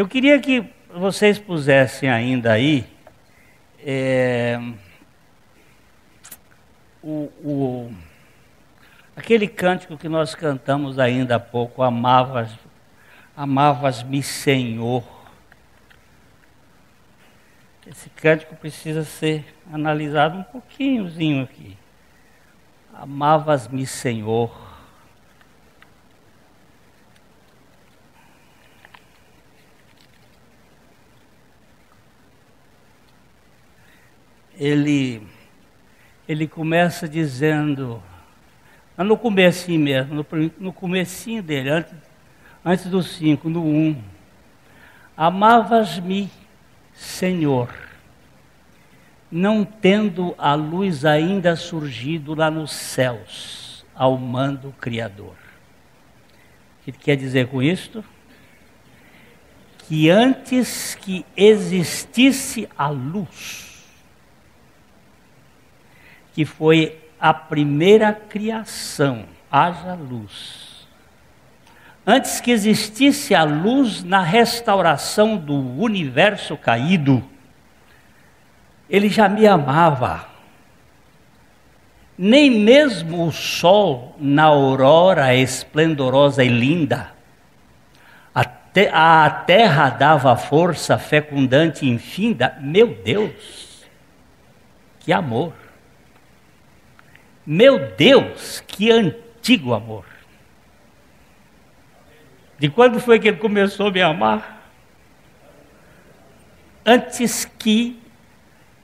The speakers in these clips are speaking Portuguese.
Eu queria que vocês pusessem ainda aí é, o, o, aquele cântico que nós cantamos ainda há pouco, amavas, amavas-me Senhor. Esse cântico precisa ser analisado um pouquinhozinho aqui. Amavas-me Senhor. Ele, ele começa dizendo, no comecinho mesmo, no, no comecinho dele, antes, antes do cinco, no um, amavas-me, Senhor, não tendo a luz ainda surgido lá nos céus, ao mando Criador. O que quer dizer com isto? Que antes que existisse a luz, que foi a primeira criação, haja luz. Antes que existisse a luz na restauração do universo caído, ele já me amava. Nem mesmo o sol na aurora esplendorosa e linda, a terra dava força fecundante e infinda. Meu Deus, que amor! Meu Deus, que antigo amor. De quando foi que ele começou a me amar? Antes que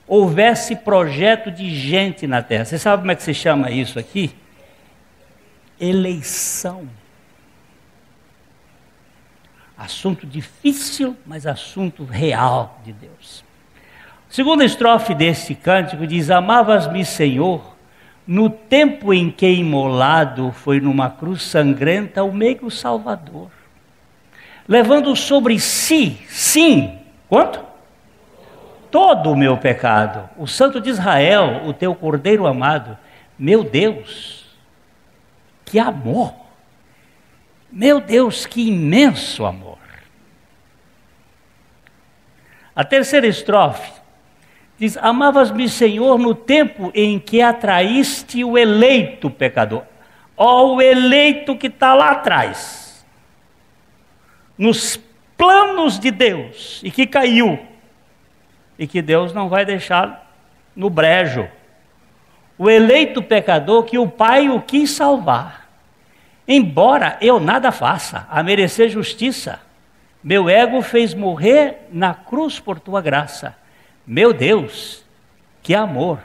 houvesse projeto de gente na terra. Você sabe como é que se chama isso aqui? Eleição. Assunto difícil, mas assunto real de Deus. Segunda estrofe desse cântico diz: Amavas-me, Senhor, no tempo em que imolado foi numa cruz sangrenta o meigo Salvador, levando sobre si, sim, quanto? Todo o meu pecado. O Santo de Israel, o teu Cordeiro amado, meu Deus, que amor! Meu Deus, que imenso amor! A terceira estrofe Diz: Amavas-me, Senhor, no tempo em que atraíste o eleito pecador. Ó, o eleito que está lá atrás, nos planos de Deus, e que caiu, e que Deus não vai deixar no brejo. O eleito pecador que o Pai o quis salvar. Embora eu nada faça a merecer justiça, meu ego fez morrer na cruz por tua graça meu Deus, que amor!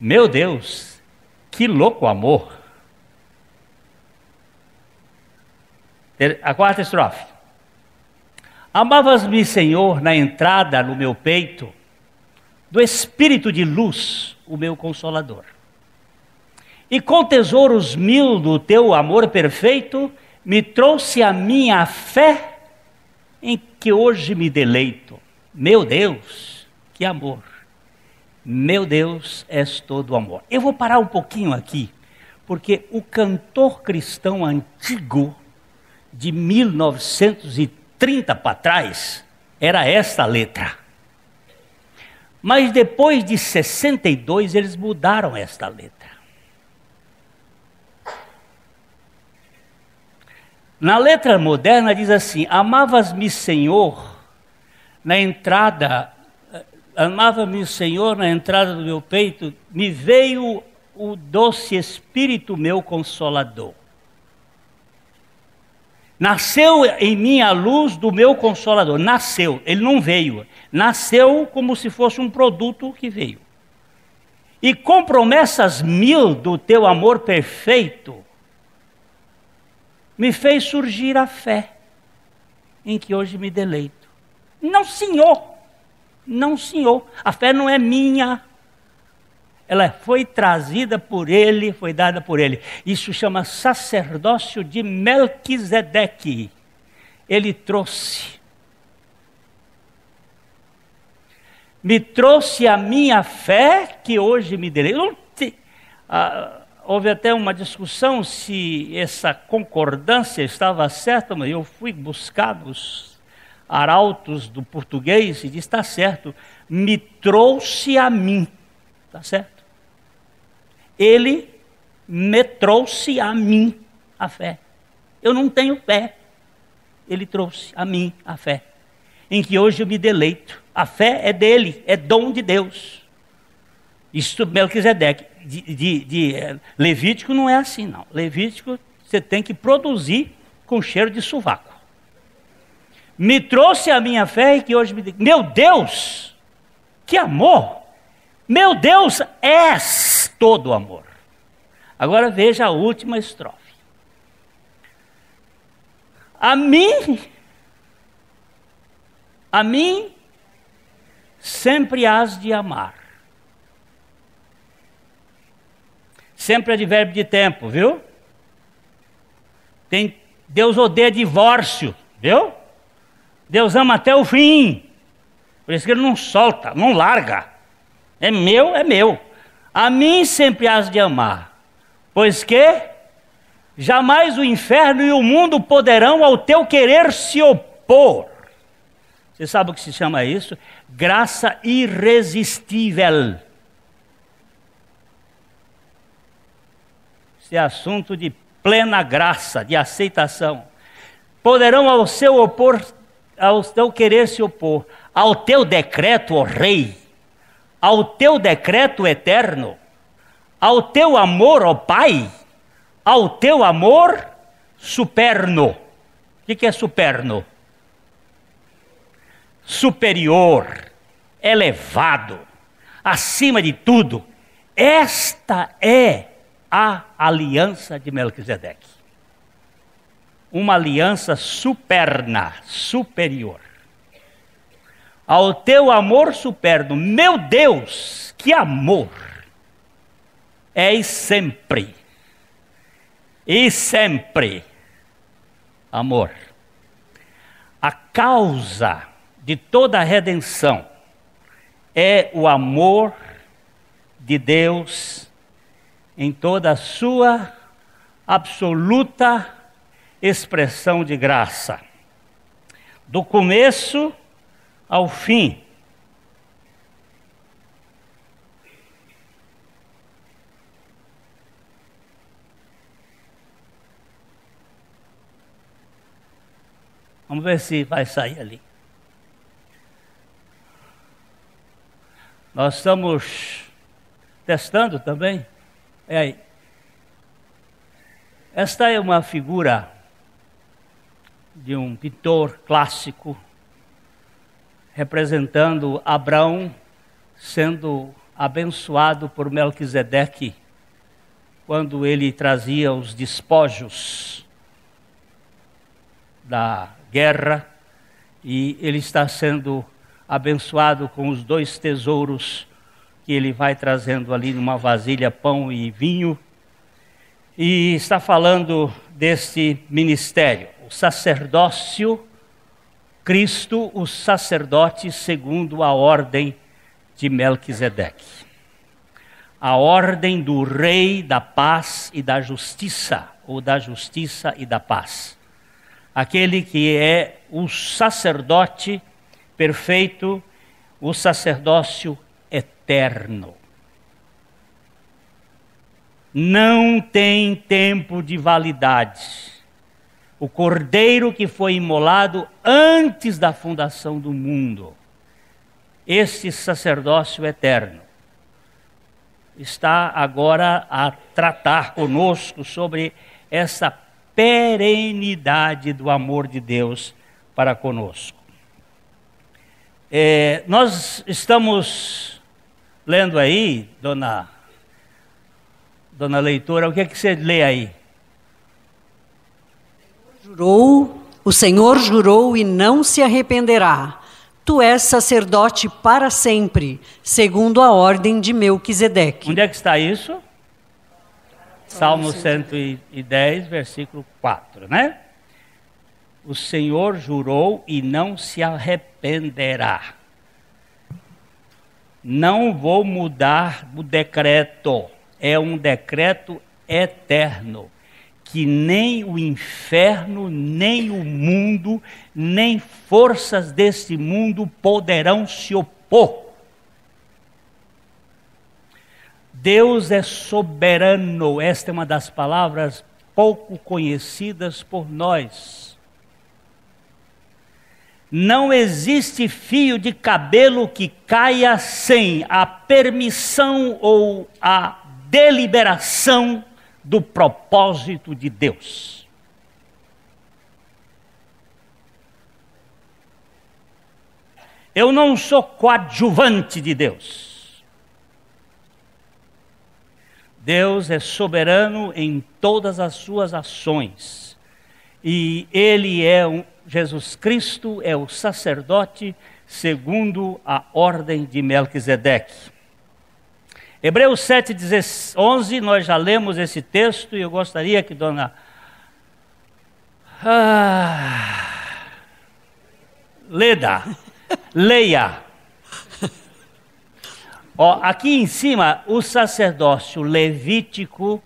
Meu Deus, que louco amor! A quarta estrofe. Amavas-me, Senhor, na entrada no meu peito, do espírito de luz, o meu consolador. E com tesouros mil do teu amor perfeito, me trouxe a minha fé em que hoje me deleito. Meu Deus, que amor! Meu Deus, és todo amor. Eu vou parar um pouquinho aqui, porque o cantor cristão antigo, de 1930 para trás, era esta letra. Mas depois de 62, eles mudaram esta letra. Na letra moderna diz assim: Amavas-me, Senhor, na entrada amava-me o Senhor na entrada do meu peito, me veio o doce Espírito meu consolador. Nasceu em mim a luz do meu consolador. Nasceu, ele não veio. Nasceu como se fosse um produto que veio. E com promessas mil do teu amor perfeito, me fez surgir a fé em que hoje me deleito. Não, Senhor, não, senhor, a fé não é minha. Ela foi trazida por ele, foi dada por ele. Isso chama sacerdócio de Melquisedeque. Ele trouxe. Me trouxe a minha fé que hoje me deu. Ah, houve até uma discussão se essa concordância estava certa, mas eu fui buscar os arautos do português e diz: está certo, me trouxe a mim. Está certo? Ele me trouxe a mim a fé. Eu não tenho fé. Ele trouxe a mim a fé, em que hoje eu me deleito. A fé é dele, é dom de Deus. Isso Melquisedeque. De, de, de é, Levítico não é assim, não. Levítico você tem que produzir com cheiro de sovaco. Me trouxe a minha fé e que hoje me meu Deus, que amor! Meu Deus, és todo amor. Agora veja a última estrofe. A mim, a mim sempre has de amar. Sempre de verbo de tempo, viu? Tem, Deus odeia divórcio, viu? Deus ama até o fim. Por isso que ele não solta, não larga. É meu, é meu. A mim sempre has de amar. Pois que jamais o inferno e o mundo poderão ao teu querer se opor. Você sabe o que se chama isso? Graça irresistível. Esse é assunto de plena graça, de aceitação. Poderão ao seu opor, ao teu querer se opor, ao teu decreto, ó Rei, ao teu decreto eterno, ao teu amor, ó Pai, ao teu amor superno. O que é superno? Superior, elevado, acima de tudo. Esta é a aliança de Melquisedeque. Uma aliança superna, superior. Ao teu amor superno, meu Deus, que amor! És sempre, e sempre, amor. A causa de toda a redenção é o amor de Deus em toda a sua absoluta expressão de graça. Do começo ao fim. Vamos ver se vai sair ali. Nós estamos testando também. É aí. Esta é uma figura de um pintor clássico representando Abraão sendo abençoado por Melquisedeque quando ele trazia os despojos da guerra e ele está sendo abençoado com os dois tesouros que ele vai trazendo ali numa vasilha pão e vinho. E está falando desse ministério, o sacerdócio, Cristo, o sacerdote segundo a ordem de Melquisedeque. A ordem do rei da paz e da justiça, ou da justiça e da paz. Aquele que é o sacerdote perfeito, o sacerdócio eterno. Não tem tempo de validade. O cordeiro que foi imolado antes da fundação do mundo, esse sacerdócio eterno, está agora a tratar conosco sobre essa perenidade do amor de Deus para conosco. É, nós estamos lendo aí, dona, dona leitora, o que é que você lê aí? Jurou, o Senhor jurou e não se arrependerá. Tu és sacerdote para sempre, segundo a ordem de Melquisedeque. Onde é que está isso? Salmo 110, versículo 4, né? o Senhor jurou e não se arrependerá. Não vou mudar o decreto, é um decreto eterno que nem o inferno, nem o mundo, nem forças deste mundo poderão se opor. Deus é soberano, esta é uma das palavras pouco conhecidas por nós. Não existe fio de cabelo que caia sem a permissão ou a deliberação do propósito de Deus. Eu não sou coadjuvante de Deus. Deus é soberano em todas as suas ações. E Ele é um, Jesus Cristo é o sacerdote segundo a ordem de Melquisedeque. Hebreus 7, 11, nós já lemos esse texto e eu gostaria que dona. Ah, Leda, leia. Ó, aqui em cima, o sacerdócio levítico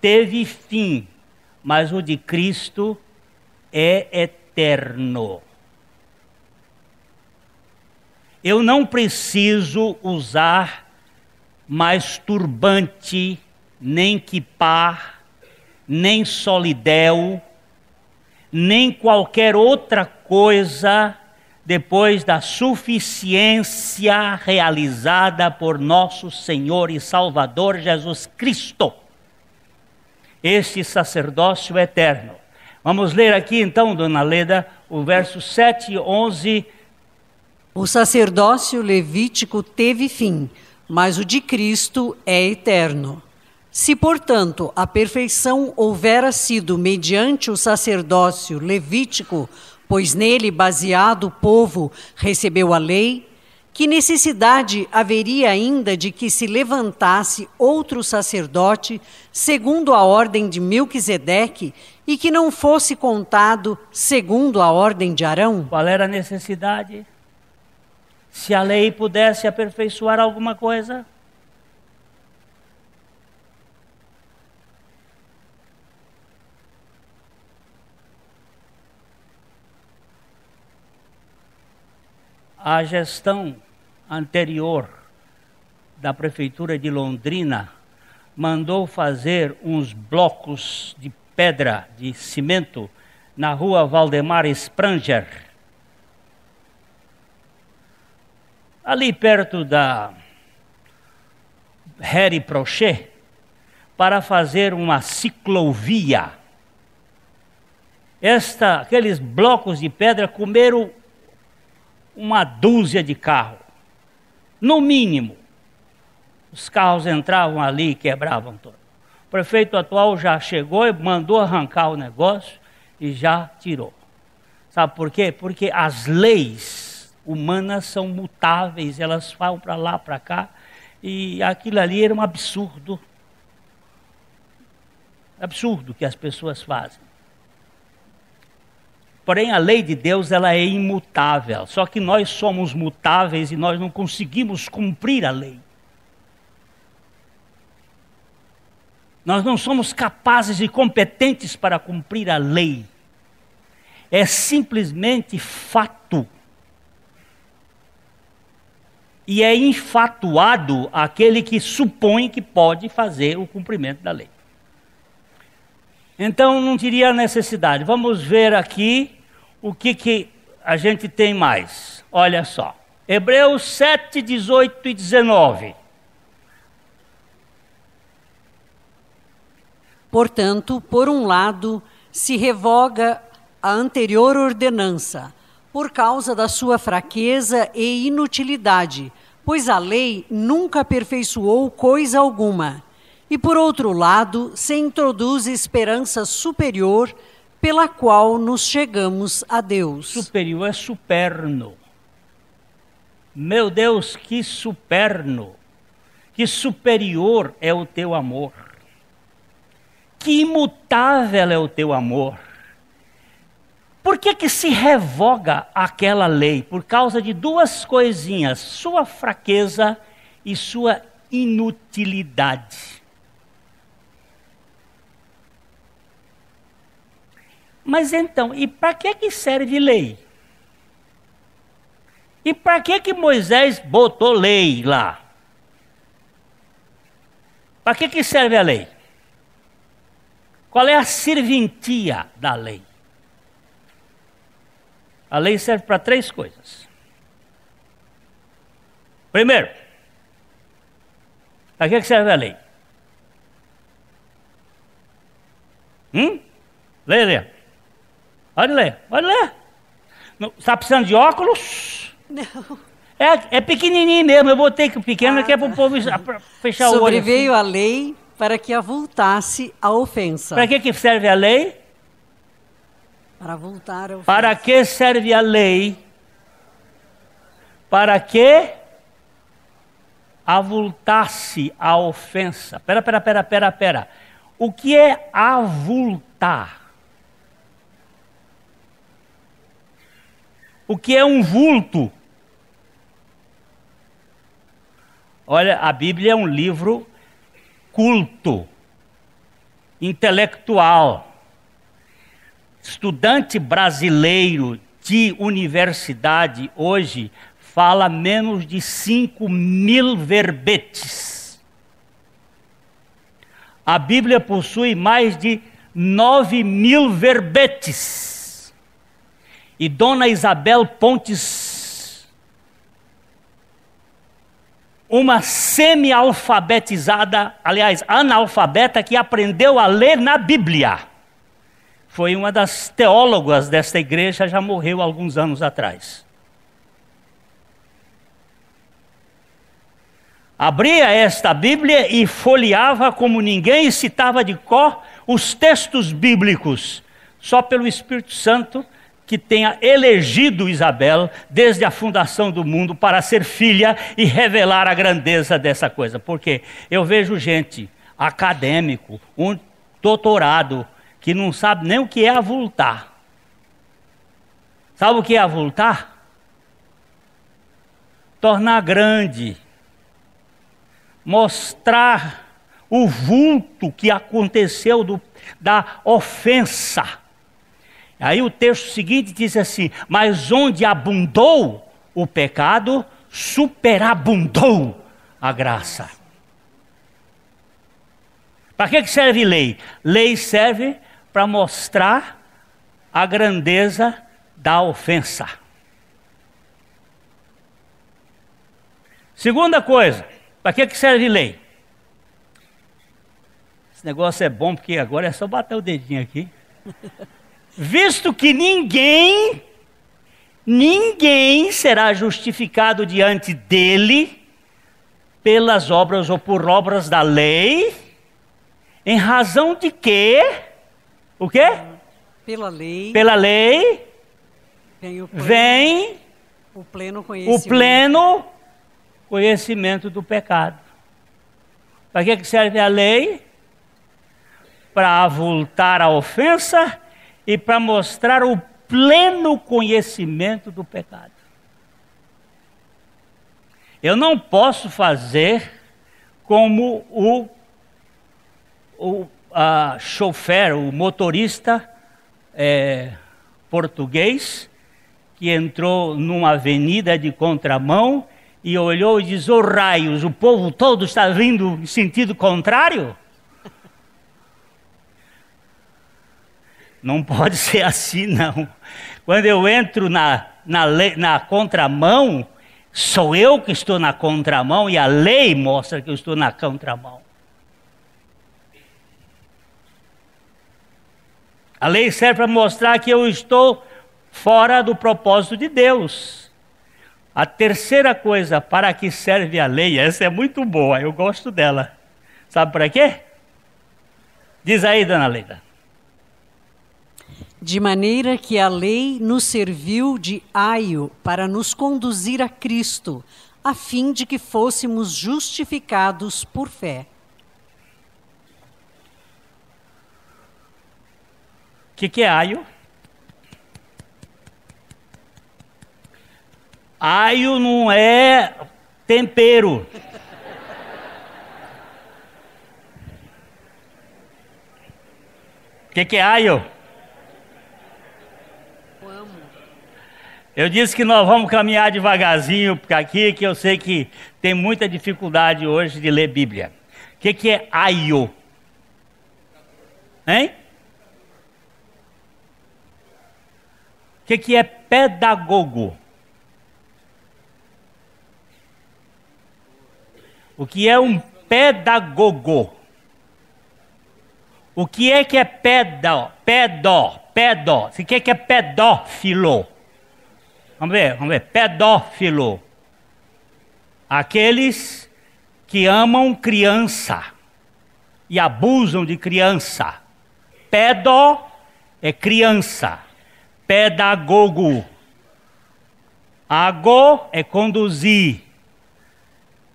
teve fim, mas o de Cristo é eterno. Eu não preciso usar mais turbante, nem quipá, nem solidel, nem qualquer outra coisa depois da suficiência realizada por nosso Senhor e Salvador Jesus Cristo. Este sacerdócio eterno. Vamos ler aqui então, dona Leda, o verso 7 e 11. O sacerdócio levítico teve fim mas o de Cristo é eterno. Se, portanto, a perfeição houvera sido mediante o sacerdócio levítico, pois nele baseado o povo recebeu a lei, que necessidade haveria ainda de que se levantasse outro sacerdote, segundo a ordem de Melquisedeque, e que não fosse contado segundo a ordem de Arão? Qual era a necessidade? Se a lei pudesse aperfeiçoar alguma coisa, a gestão anterior da prefeitura de Londrina mandou fazer uns blocos de pedra, de cimento, na rua Valdemar Spranger ali perto da Harry Prochet, para fazer uma ciclovia. Esta, aqueles blocos de pedra comeram uma dúzia de carros, no mínimo. Os carros entravam ali e quebravam todo. O prefeito atual já chegou e mandou arrancar o negócio e já tirou. Sabe por quê? Porque as leis humanas são mutáveis, elas falam para lá, para cá, e aquilo ali era um absurdo. Absurdo que as pessoas fazem. Porém, a lei de Deus ela é imutável. Só que nós somos mutáveis e nós não conseguimos cumprir a lei. Nós não somos capazes e competentes para cumprir a lei. É simplesmente fato e é infatuado aquele que supõe que pode fazer o cumprimento da lei. Então não teria necessidade. Vamos ver aqui o que, que a gente tem mais. Olha só. Hebreus 7, 18 e 19. Portanto, por um lado, se revoga a anterior ordenança, por causa da sua fraqueza e inutilidade, pois a lei nunca aperfeiçoou coisa alguma. E por outro lado, se introduz esperança superior pela qual nos chegamos a Deus. Superior é superno. Meu Deus, que superno! Que superior é o teu amor! Que imutável é o teu amor! Por que, que se revoga aquela lei? Por causa de duas coisinhas: sua fraqueza e sua inutilidade. Mas então, e para que, que serve lei? E para que, que Moisés botou lei lá? Para que, que serve a lei? Qual é a serventia da lei? A lei serve para três coisas. Primeiro, para que serve a lei? Hum? Lê, lê. Pode ler, pode ler. Está precisando de óculos? Não. É, é pequenininho mesmo, eu botei pequeno ah, que é para o povo fechar o olho. Sobreveio assim. a lei para que avultasse a ofensa. Para que, que serve a lei? Para voltar a ofensa. Para que serve a lei? Para que avultasse a ofensa. Pera, pera, pera, pera, pera. O que é avultar? O que é um vulto? Olha, a Bíblia é um livro culto, intelectual. Estudante brasileiro de universidade hoje fala menos de 5 mil verbetes. A Bíblia possui mais de 9 mil verbetes. E Dona Isabel Pontes, uma semi-alfabetizada, aliás, analfabeta, que aprendeu a ler na Bíblia. Foi uma das teólogas desta igreja, já morreu alguns anos atrás. abria esta Bíblia e folheava como ninguém e citava de cor os textos bíblicos, só pelo Espírito Santo que tenha elegido Isabel desde a fundação do mundo para ser filha e revelar a grandeza dessa coisa. Porque eu vejo gente acadêmico, um doutorado, que não sabe nem o que é avultar. Sabe o que é avultar? Tornar grande mostrar o vulto que aconteceu do, da ofensa. Aí o texto seguinte diz assim: Mas onde abundou o pecado, superabundou a graça. Para que serve lei? Lei serve para mostrar a grandeza da ofensa. Segunda coisa, para que, que serve lei? Esse negócio é bom porque agora é só bater o dedinho aqui. Visto que ninguém, ninguém será justificado diante dele pelas obras ou por obras da lei, em razão de que, o quê? Pela lei. Pela lei vem o pleno, vem o pleno conhecimento. O pleno conhecimento do pecado. Para que serve a lei? Para avultar a ofensa e para mostrar o pleno conhecimento do pecado. Eu não posso fazer como o, o a, chofer, o motorista é, português, que entrou numa avenida de contramão e olhou e disse: oh, raios, o povo todo está vindo em sentido contrário? Não pode ser assim, não. Quando eu entro na, na, lei, na contramão, sou eu que estou na contramão e a lei mostra que eu estou na contramão. A lei serve para mostrar que eu estou fora do propósito de Deus. A terceira coisa para que serve a lei, essa é muito boa, eu gosto dela. Sabe para quê? Diz aí, dona Leida. De maneira que a lei nos serviu de aio para nos conduzir a Cristo, a fim de que fôssemos justificados por fé. Que, que é aio? Aio não é tempero. O que, que é aio? Eu disse que nós vamos caminhar devagarzinho para aqui, que eu sei que tem muita dificuldade hoje de ler Bíblia. O que, que é aio? Hein? Que, que é pedagogo? O que é um pedagogo? O que é que é pedó? Pedó, pedó. O que é que é pedófilo? Vamos ver, vamos ver. Pedófilo. Aqueles que amam criança e abusam de criança. Pedó é criança. Pedagogo. Ago é conduzir.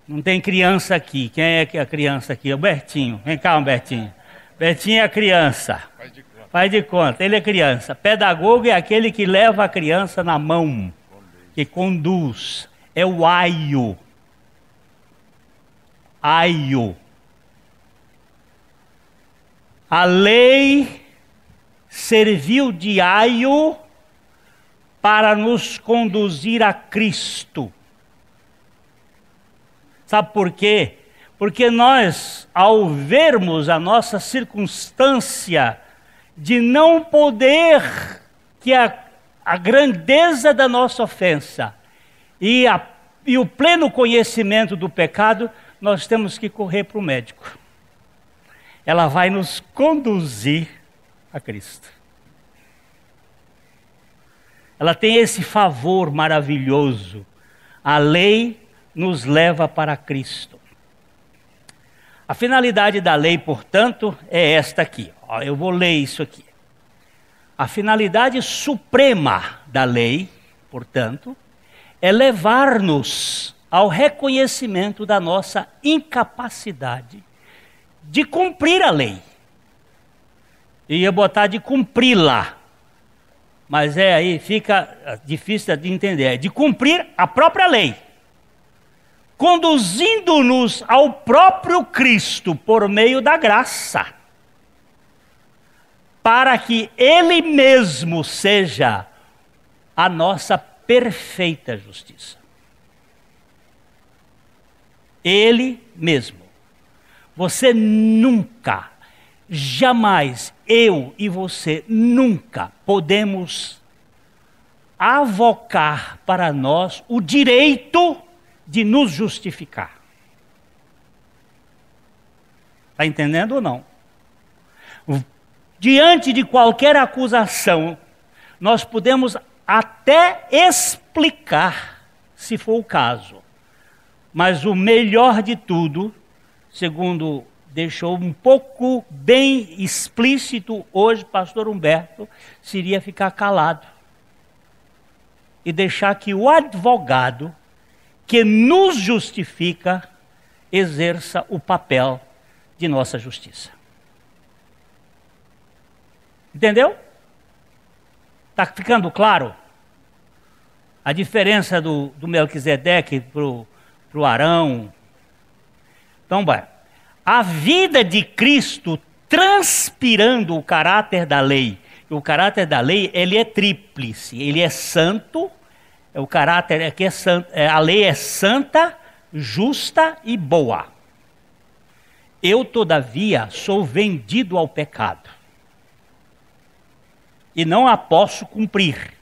Não tem criança aqui. Quem é que é a criança aqui? O Bertinho. Vem cá, Bertinho. Bertinho é criança. Faz de conta. Faz de conta. Ele é criança. Pedagogo é aquele que leva a criança na mão, que conduz. É o aio. Aio. A lei serviu de aio para nos conduzir a Cristo. Sabe por quê? Porque nós, ao vermos a nossa circunstância de não poder, que a, a grandeza da nossa ofensa e, a, e o pleno conhecimento do pecado, nós temos que correr para o médico. Ela vai nos conduzir a Cristo. Ela tem esse favor maravilhoso. A lei nos leva para Cristo. A finalidade da lei, portanto, é esta aqui. Eu vou ler isso aqui. A finalidade suprema da lei, portanto, é levar-nos ao reconhecimento da nossa incapacidade de cumprir a lei. E ia botar de cumpri-la. Mas é aí, fica difícil de entender. É de cumprir a própria lei conduzindo-nos ao próprio Cristo por meio da graça, para que Ele mesmo seja a nossa perfeita justiça. Ele mesmo. Você nunca, jamais, eu e você nunca podemos avocar para nós o direito de nos justificar. Está entendendo ou não? Diante de qualquer acusação, nós podemos até explicar, se for o caso. Mas o melhor de tudo, segundo deixou um pouco bem explícito hoje, pastor Humberto, seria ficar calado e deixar que o advogado que nos justifica exerça o papel de nossa justiça. Entendeu? Está ficando claro? A diferença do, do Melquisedeque para o Arão. Então, vai. A vida de Cristo transpirando o caráter da lei. o caráter da lei, ele é tríplice. Ele é santo, o caráter que é, é a lei é santa, justa e boa. Eu, todavia, sou vendido ao pecado. E não a posso cumprir.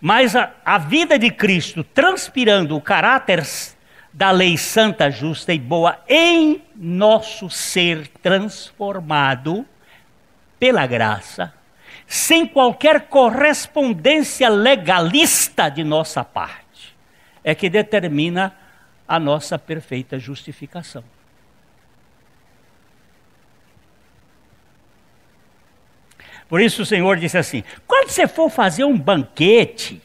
Mas a, a vida de Cristo, transpirando o caráter da lei santa, justa e boa em nosso ser transformado pela graça, sem qualquer correspondência legalista de nossa parte, é que determina a nossa perfeita justificação. Por isso o Senhor disse assim: quando você for fazer um banquete,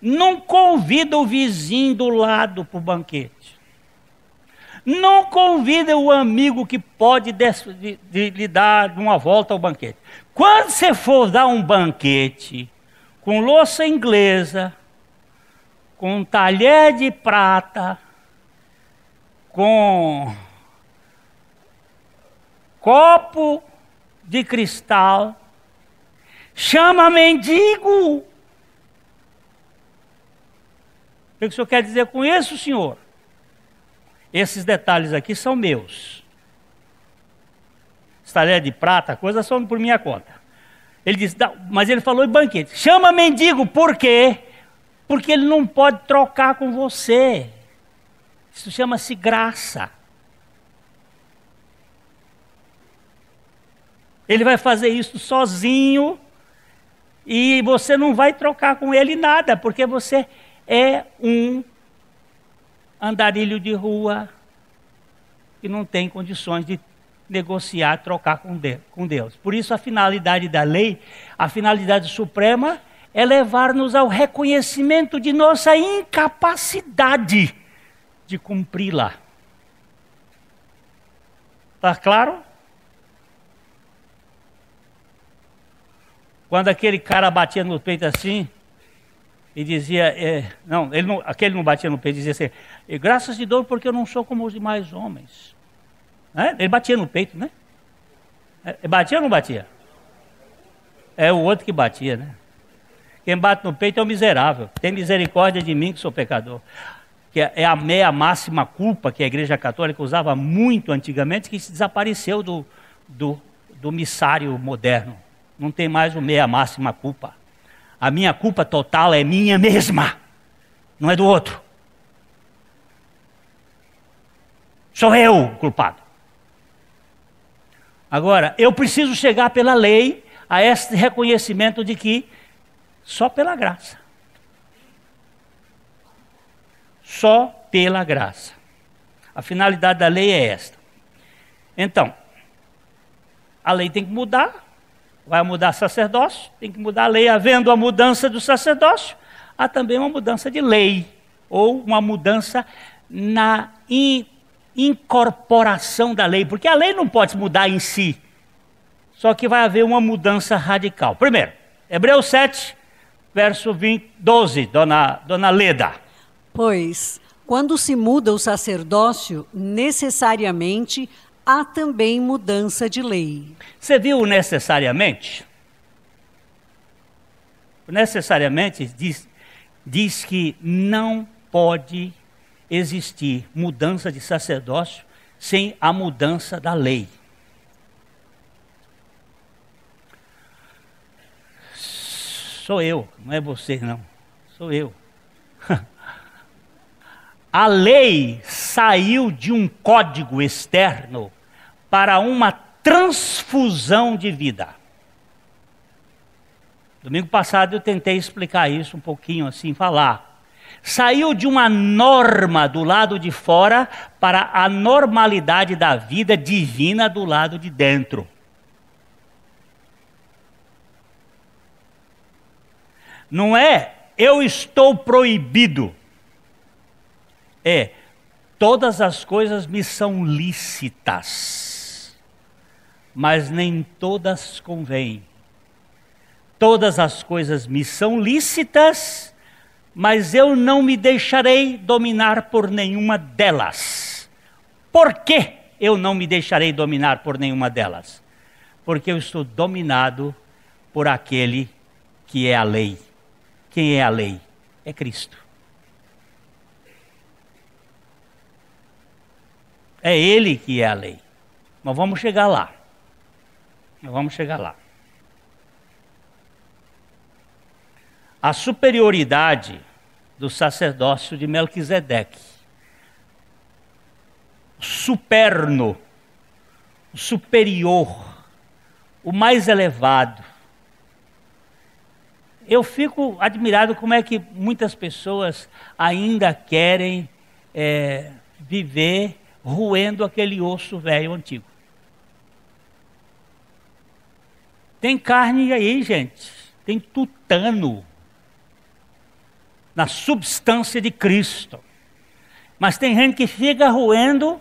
não convida o vizinho do lado para o banquete. Não convida o amigo que pode de, de, lhe dar uma volta ao banquete. Quando você for dar um banquete com louça inglesa, com talher de prata, com copo de cristal, Chama mendigo. O que o senhor quer dizer com isso, senhor? Esses detalhes aqui são meus. Talher de prata, coisas são por minha conta. Ele disse, mas ele falou em banquete. Chama mendigo, por quê? Porque ele não pode trocar com você. Isso chama-se graça. Ele vai fazer isso sozinho e você não vai trocar com ele nada, porque você é um andarilho de rua que não tem condições de negociar, trocar com Deus. Por isso, a finalidade da lei, a finalidade suprema, é levar-nos ao reconhecimento de nossa incapacidade de cumpri-la. Está claro? Quando aquele cara batia no peito assim, e dizia, é, não, ele não, aquele não batia no peito, dizia assim, graças de Deus porque eu não sou como os demais homens. Né? Ele batia no peito, né? É, batia ou não batia? É o outro que batia, né? Quem bate no peito é o miserável. Tem misericórdia de mim que sou pecador. Que é a meia máxima culpa que a igreja católica usava muito antigamente, que se desapareceu do, do, do missário moderno. Não tem mais o meia máxima culpa. A minha culpa total é minha mesma, não é do outro. Sou eu o culpado. Agora, eu preciso chegar pela lei a este reconhecimento de que só pela graça. Só pela graça. A finalidade da lei é esta. Então, a lei tem que mudar, vai mudar sacerdócio, tem que mudar a lei. Havendo a mudança do sacerdócio, há também uma mudança de lei, ou uma mudança na incorporação da lei, porque a lei não pode mudar em si, só que vai haver uma mudança radical. Primeiro, Hebreus 7, verso 20, 12, dona, dona Leda. Pois, quando se muda o sacerdócio, necessariamente há também mudança de lei. Você viu necessariamente? Necessariamente diz, diz que não pode existir mudança de sacerdócio sem a mudança da lei. Sou eu, não é você, não. Sou eu. A lei saiu de um código externo para uma transfusão de vida. Domingo passado eu tentei explicar isso um pouquinho assim, falar saiu de uma norma do lado de fora para a normalidade da vida divina do lado de dentro. Não é eu estou proibido. É todas as coisas me são lícitas, mas nem todas convêm. Todas as coisas me são lícitas, mas eu não me deixarei dominar por nenhuma delas. Por que eu não me deixarei dominar por nenhuma delas? Porque eu estou dominado por aquele que é a lei. Quem é a lei? É Cristo. É Ele que é a lei. Mas vamos chegar lá. Vamos chegar lá. A superioridade do sacerdócio de Melquisedeque. Superno, o superior, o mais elevado. Eu fico admirado como é que muitas pessoas ainda querem é, viver roendo aquele osso velho antigo. Tem carne aí, gente. Tem tutano na substância de Cristo. Mas tem gente que fica roendo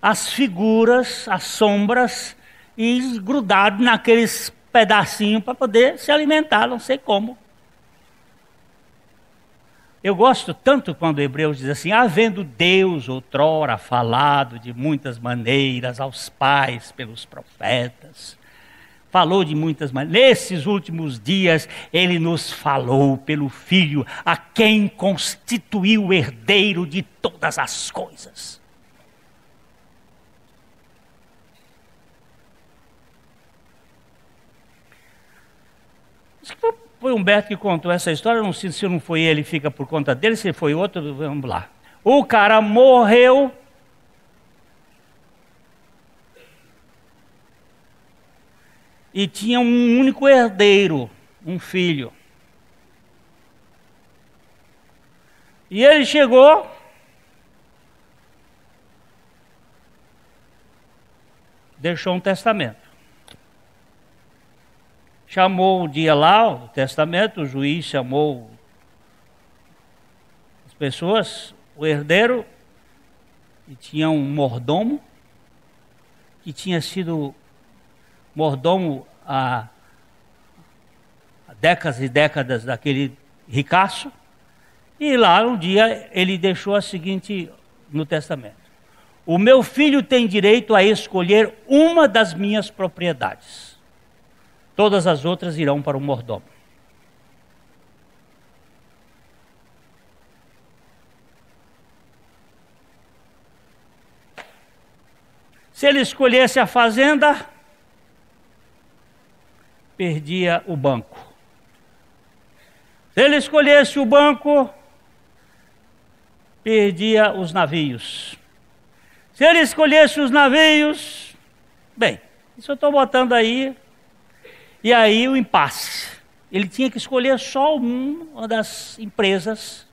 as figuras, as sombras, e grudado naqueles pedacinhos para poder se alimentar, não sei como. Eu gosto tanto quando Hebreus diz assim: havendo Deus outrora falado de muitas maneiras aos pais pelos profetas, falou de muitas maneiras. Nesses últimos dias, ele nos falou pelo Filho, a quem constituiu o herdeiro de todas as coisas. Foi Humberto que contou essa história, não sei se não foi ele, fica por conta dele, se foi outro, vamos lá. O cara morreu e tinha um único herdeiro, um filho. E ele chegou, deixou um testamento. Chamou o dia lá, o testamento, o juiz chamou as pessoas, o herdeiro, e tinha um mordomo, que tinha sido mordomo há décadas e décadas daquele ricaço. E lá um dia ele deixou a seguinte no testamento: O meu filho tem direito a escolher uma das minhas propriedades. Todas as outras irão para o mordomo. Se ele escolhesse a fazenda, perdia o banco. Se ele escolhesse o banco, perdia os navios. Se ele escolhesse os navios, bem, isso eu estou botando aí, e aí o impasse. Ele tinha que escolher só uma das empresas,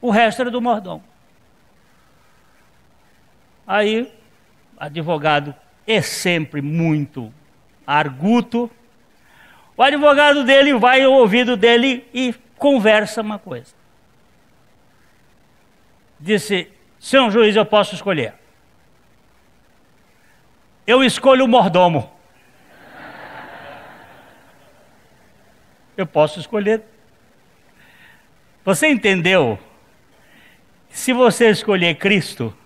o resto era do mordomo. Aí, advogado é sempre muito arguto. O advogado dele vai ao ouvido dele e conversa uma coisa. Disse: Senhor juiz, eu posso escolher. Eu escolho o mordomo. Eu posso escolher. Você entendeu? Se você escolher Cristo,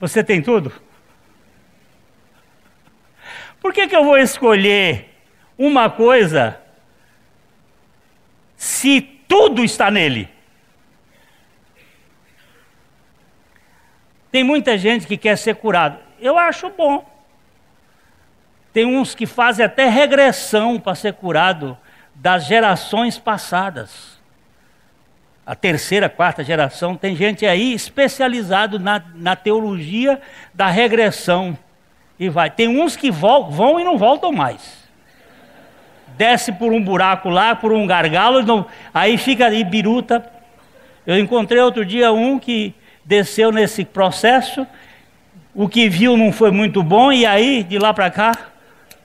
você tem tudo? Por que, que eu vou escolher uma coisa se tudo está nele? Tem muita gente que quer ser curado. Eu acho bom. Tem uns que fazem até regressão para ser curado das gerações passadas. A terceira, quarta geração, tem gente aí especializado na, na teologia da regressão e vai. Tem uns que vão e não voltam mais. Desce por um buraco lá, por um gargalo, não, aí fica aí biruta. Eu encontrei outro dia um que desceu nesse processo, o que viu não foi muito bom, e aí, de lá para cá,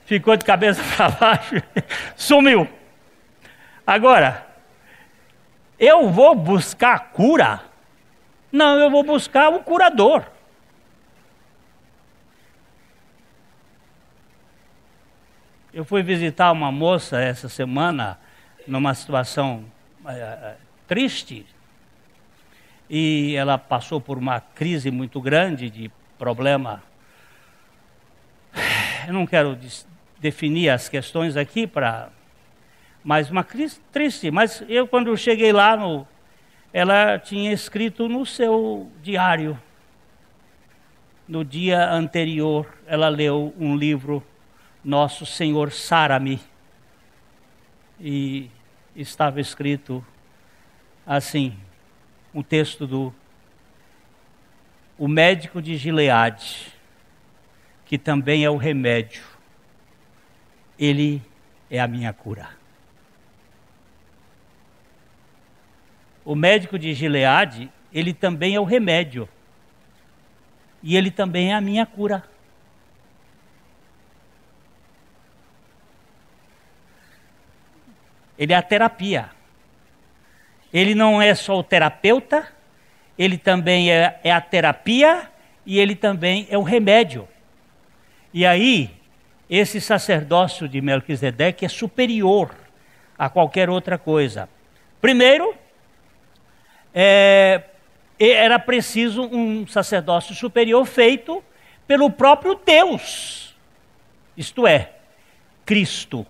ficou de cabeça para baixo, sumiu. Agora, eu vou buscar cura? Não, eu vou buscar o curador. Eu fui visitar uma moça essa semana numa situação é, triste e ela passou por uma crise muito grande de problema. Eu não quero definir as questões aqui para, mas uma crise triste. Mas eu quando eu cheguei lá no, ela tinha escrito no seu diário. No dia anterior, ela leu um livro nosso Senhor sara-me. E estava escrito assim, um texto do o médico de Gileade, que também é o remédio. Ele é a minha cura. O médico de Gileade, ele também é o remédio. E ele também é a minha cura. Ele é a terapia. Ele não é só o terapeuta, ele também é, é a terapia e ele também é o remédio. E aí, esse sacerdócio de Melquisedeque é superior a qualquer outra coisa. Primeiro, é, era preciso um sacerdócio superior feito pelo próprio Deus. isto é, Cristo,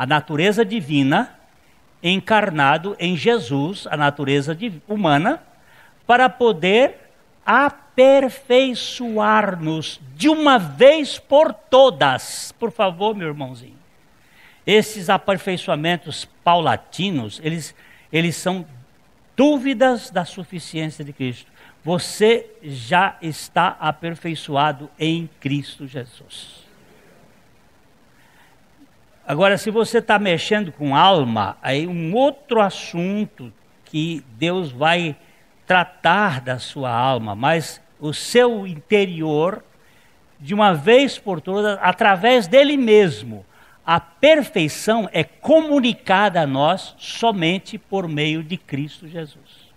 a natureza divina, encarnado em Jesus, a natureza humana, para poder aperfeiçoar-nos de uma vez por todas. Por favor, meu irmãozinho. Esses aperfeiçoamentos paulatinos, eles, eles são dúvidas da suficiência de Cristo. Você já está aperfeiçoado em Cristo Jesus. Agora, se você está mexendo com alma, aí um outro assunto que Deus vai tratar da sua alma, mas o seu interior, de uma vez por todas, através dele mesmo. A perfeição é comunicada a nós somente por meio de Cristo Jesus.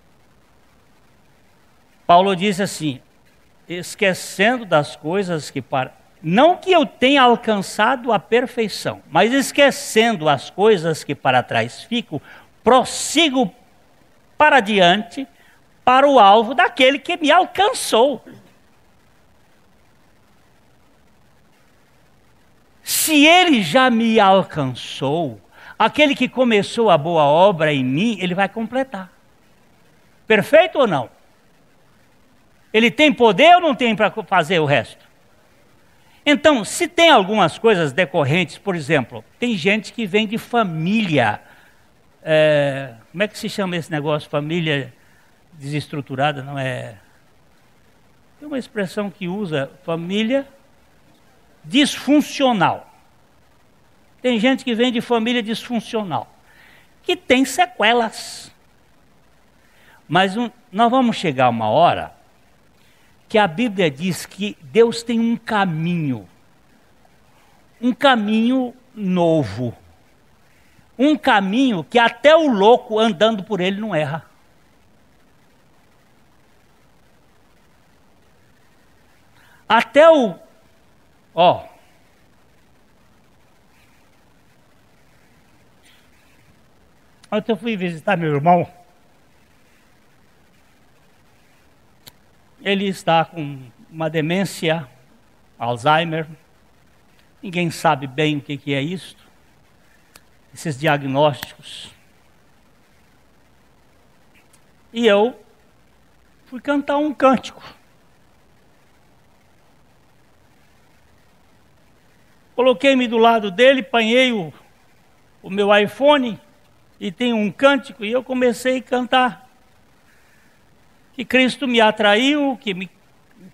Paulo diz assim: esquecendo das coisas que não que eu tenha alcançado a perfeição, mas esquecendo as coisas que para trás ficam, prossigo para diante para o alvo daquele que me alcançou. Se ele já me alcançou, aquele que começou a boa obra em mim, ele vai completar. Perfeito ou não? Ele tem poder ou não tem para fazer o resto? Então, se tem algumas coisas decorrentes, por exemplo, tem gente que vem de família. É, como é que se chama esse negócio? Família desestruturada, não é? Tem uma expressão que usa família disfuncional. Tem gente que vem de família disfuncional, que tem sequelas. Mas um, nós vamos chegar uma hora que a Bíblia diz que Deus tem um caminho, um caminho novo, um caminho que até o louco andando por ele não erra. Até o. Ó. Ontem eu fui visitar meu irmão. Ele está com uma demência, Alzheimer. Ninguém sabe bem o que, é isto. Esses diagnósticos. E eu fui cantar um cântico. Coloquei-me do lado dele, apanhei o, o meu iPhone e tem um cântico e eu comecei a cantar que Cristo me atraiu, que me,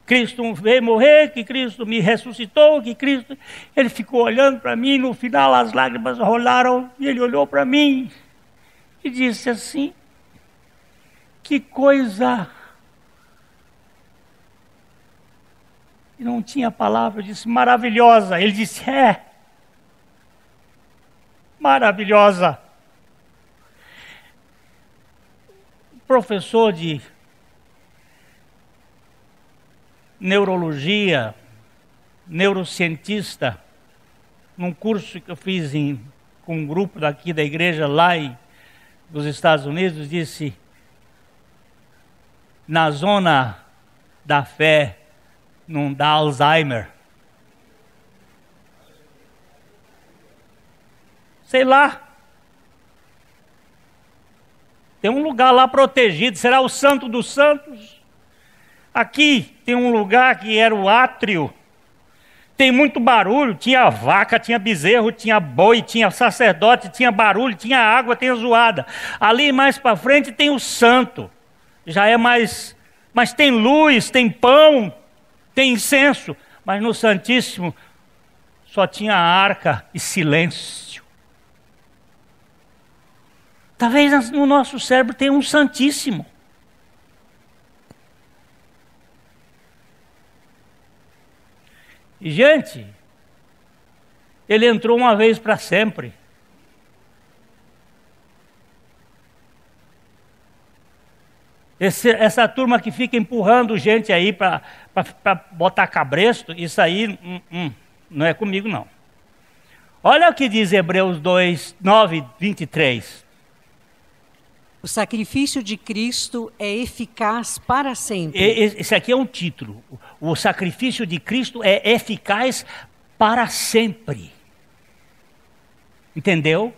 Cristo veio morrer, que Cristo me ressuscitou, que Cristo. Ele ficou olhando para mim, no final as lágrimas rolaram e ele olhou para mim e disse assim: Que coisa. E não tinha palavra, eu disse maravilhosa. Ele disse: É, maravilhosa. Professor de neurologia, neurocientista, num curso que eu fiz em, com um grupo daqui da igreja lá em, dos Estados Unidos, disse: na zona da fé não dá Alzheimer. Sei lá. Tem um lugar lá protegido, será o Santo dos Santos? Aqui tem um lugar que era o átrio. Tem muito barulho, tinha vaca, tinha bezerro, tinha boi, tinha sacerdote, tinha barulho, tinha água, tinha zoada. Ali mais para frente tem o santo. Já é mais, mas tem luz, tem pão, tem incenso, mas no Santíssimo só tinha arca e silêncio. Talvez no nosso cérebro tenha um Santíssimo. E, gente, ele entrou uma vez para sempre. Esse, essa turma que fica empurrando gente aí para botar cabresto, isso aí hum, hum, não é comigo não. Olha o que diz Hebreus 2, 9, 23. O sacrifício de Cristo é eficaz para sempre. Esse aqui é um título. O sacrifício de Cristo é eficaz para sempre. Entendeu?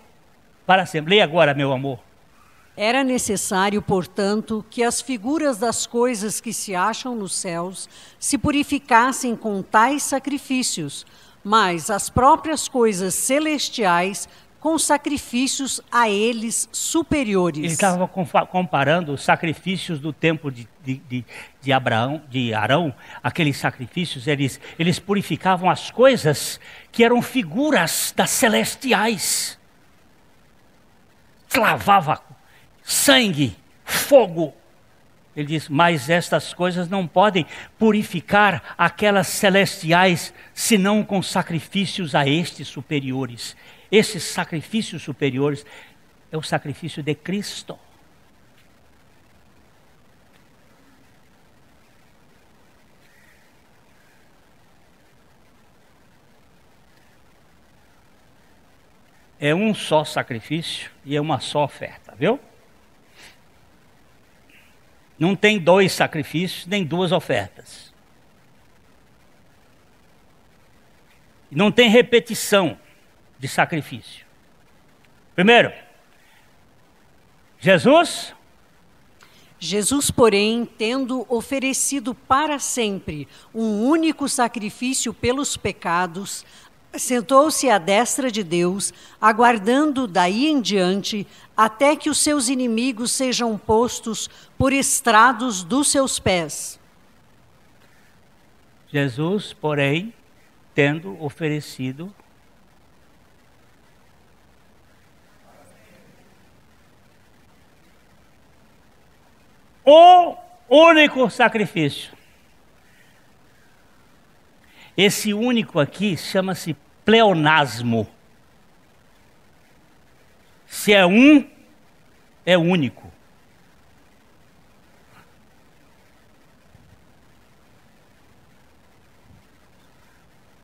Para sempre. Leia agora, meu amor. Era necessário, portanto, que as figuras das coisas que se acham nos céus se purificassem com tais sacrifícios, mas as próprias coisas celestiais com sacrifícios a eles superiores. Ele estava comparando os sacrifícios do tempo de, de, de, Abraão, de Arão, aqueles sacrifícios, eles, eles purificavam as coisas que eram figuras das celestiais. Clavava sangue, fogo. Ele diz: Mas estas coisas não podem purificar aquelas celestiais, senão com sacrifícios a estes superiores. Esses sacrifícios superiores é o sacrifício de Cristo. É um só sacrifício e é uma só oferta, viu? Não tem dois sacrifícios nem duas ofertas. Não tem repetição de sacrifício. Primeiro, Jesus. Jesus, porém, tendo oferecido para sempre um único sacrifício pelos pecados, sentou-se à destra de Deus, aguardando daí em diante até que os seus inimigos sejam postos por estrados dos seus pés. Jesus, porém, tendo oferecido o único sacrifício. Esse único aqui chama-se pleonasmo. Se é um, é único.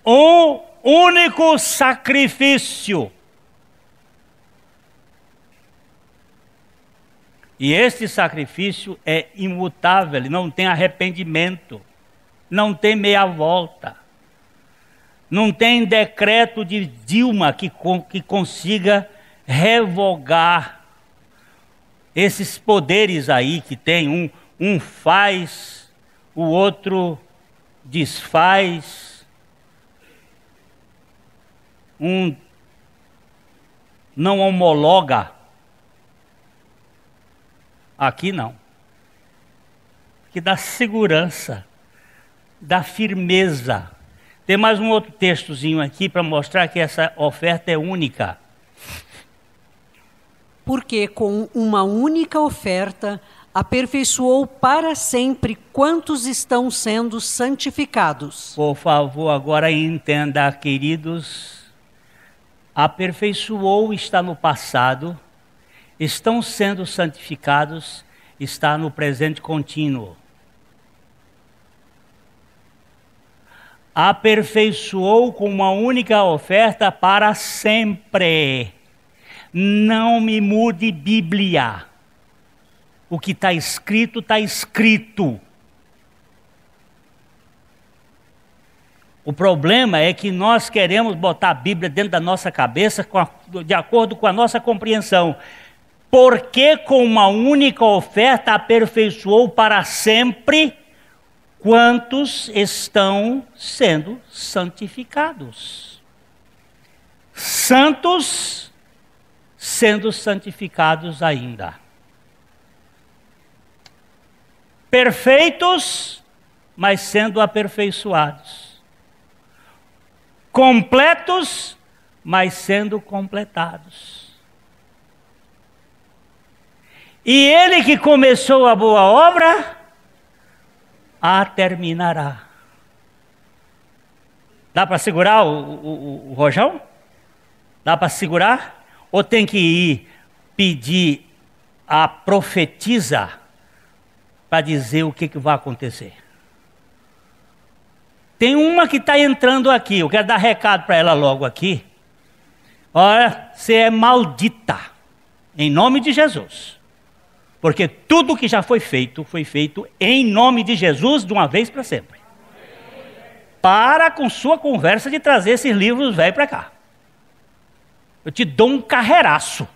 Um único sacrifício. E este sacrifício é imutável, não tem arrependimento, não tem meia volta. Não tem decreto de Dilma que, que consiga revogar esses poderes aí que tem. Um, um faz, o outro desfaz. Um não homologa. Aqui não. Que dá segurança, dá firmeza tem mais um outro textozinho aqui para mostrar que essa oferta é única. Porque com uma única oferta aperfeiçoou para sempre quantos estão sendo santificados. Por favor, agora entenda, queridos. Aperfeiçoou está no passado, estão sendo santificados está no presente contínuo. aperfeiçoou com uma única oferta para sempre. Não me mude Bíblia. O que está escrito, está escrito. O problema é que nós queremos botar a Bíblia dentro da nossa cabeça de acordo com a nossa compreensão. Porque com uma única oferta aperfeiçoou para sempre quantos estão sendo santificados. Santos sendo santificados ainda. Perfeitos, mas sendo aperfeiçoados. Completos, mas sendo completados. E ele que começou a boa obra, a terminará. Dá para segurar o, o, o rojão? Dá para segurar? Ou tem que ir pedir a profetisa para dizer o que, que vai acontecer? Tem uma que está entrando aqui, eu quero dar recado para ela logo aqui. Olha, você é maldita, em nome de Jesus. Porque tudo que já foi feito, foi feito em nome de Jesus de uma vez para sempre. para com sua conversa de trazer esses livros velhos para cá. Eu te dou um carreiraço.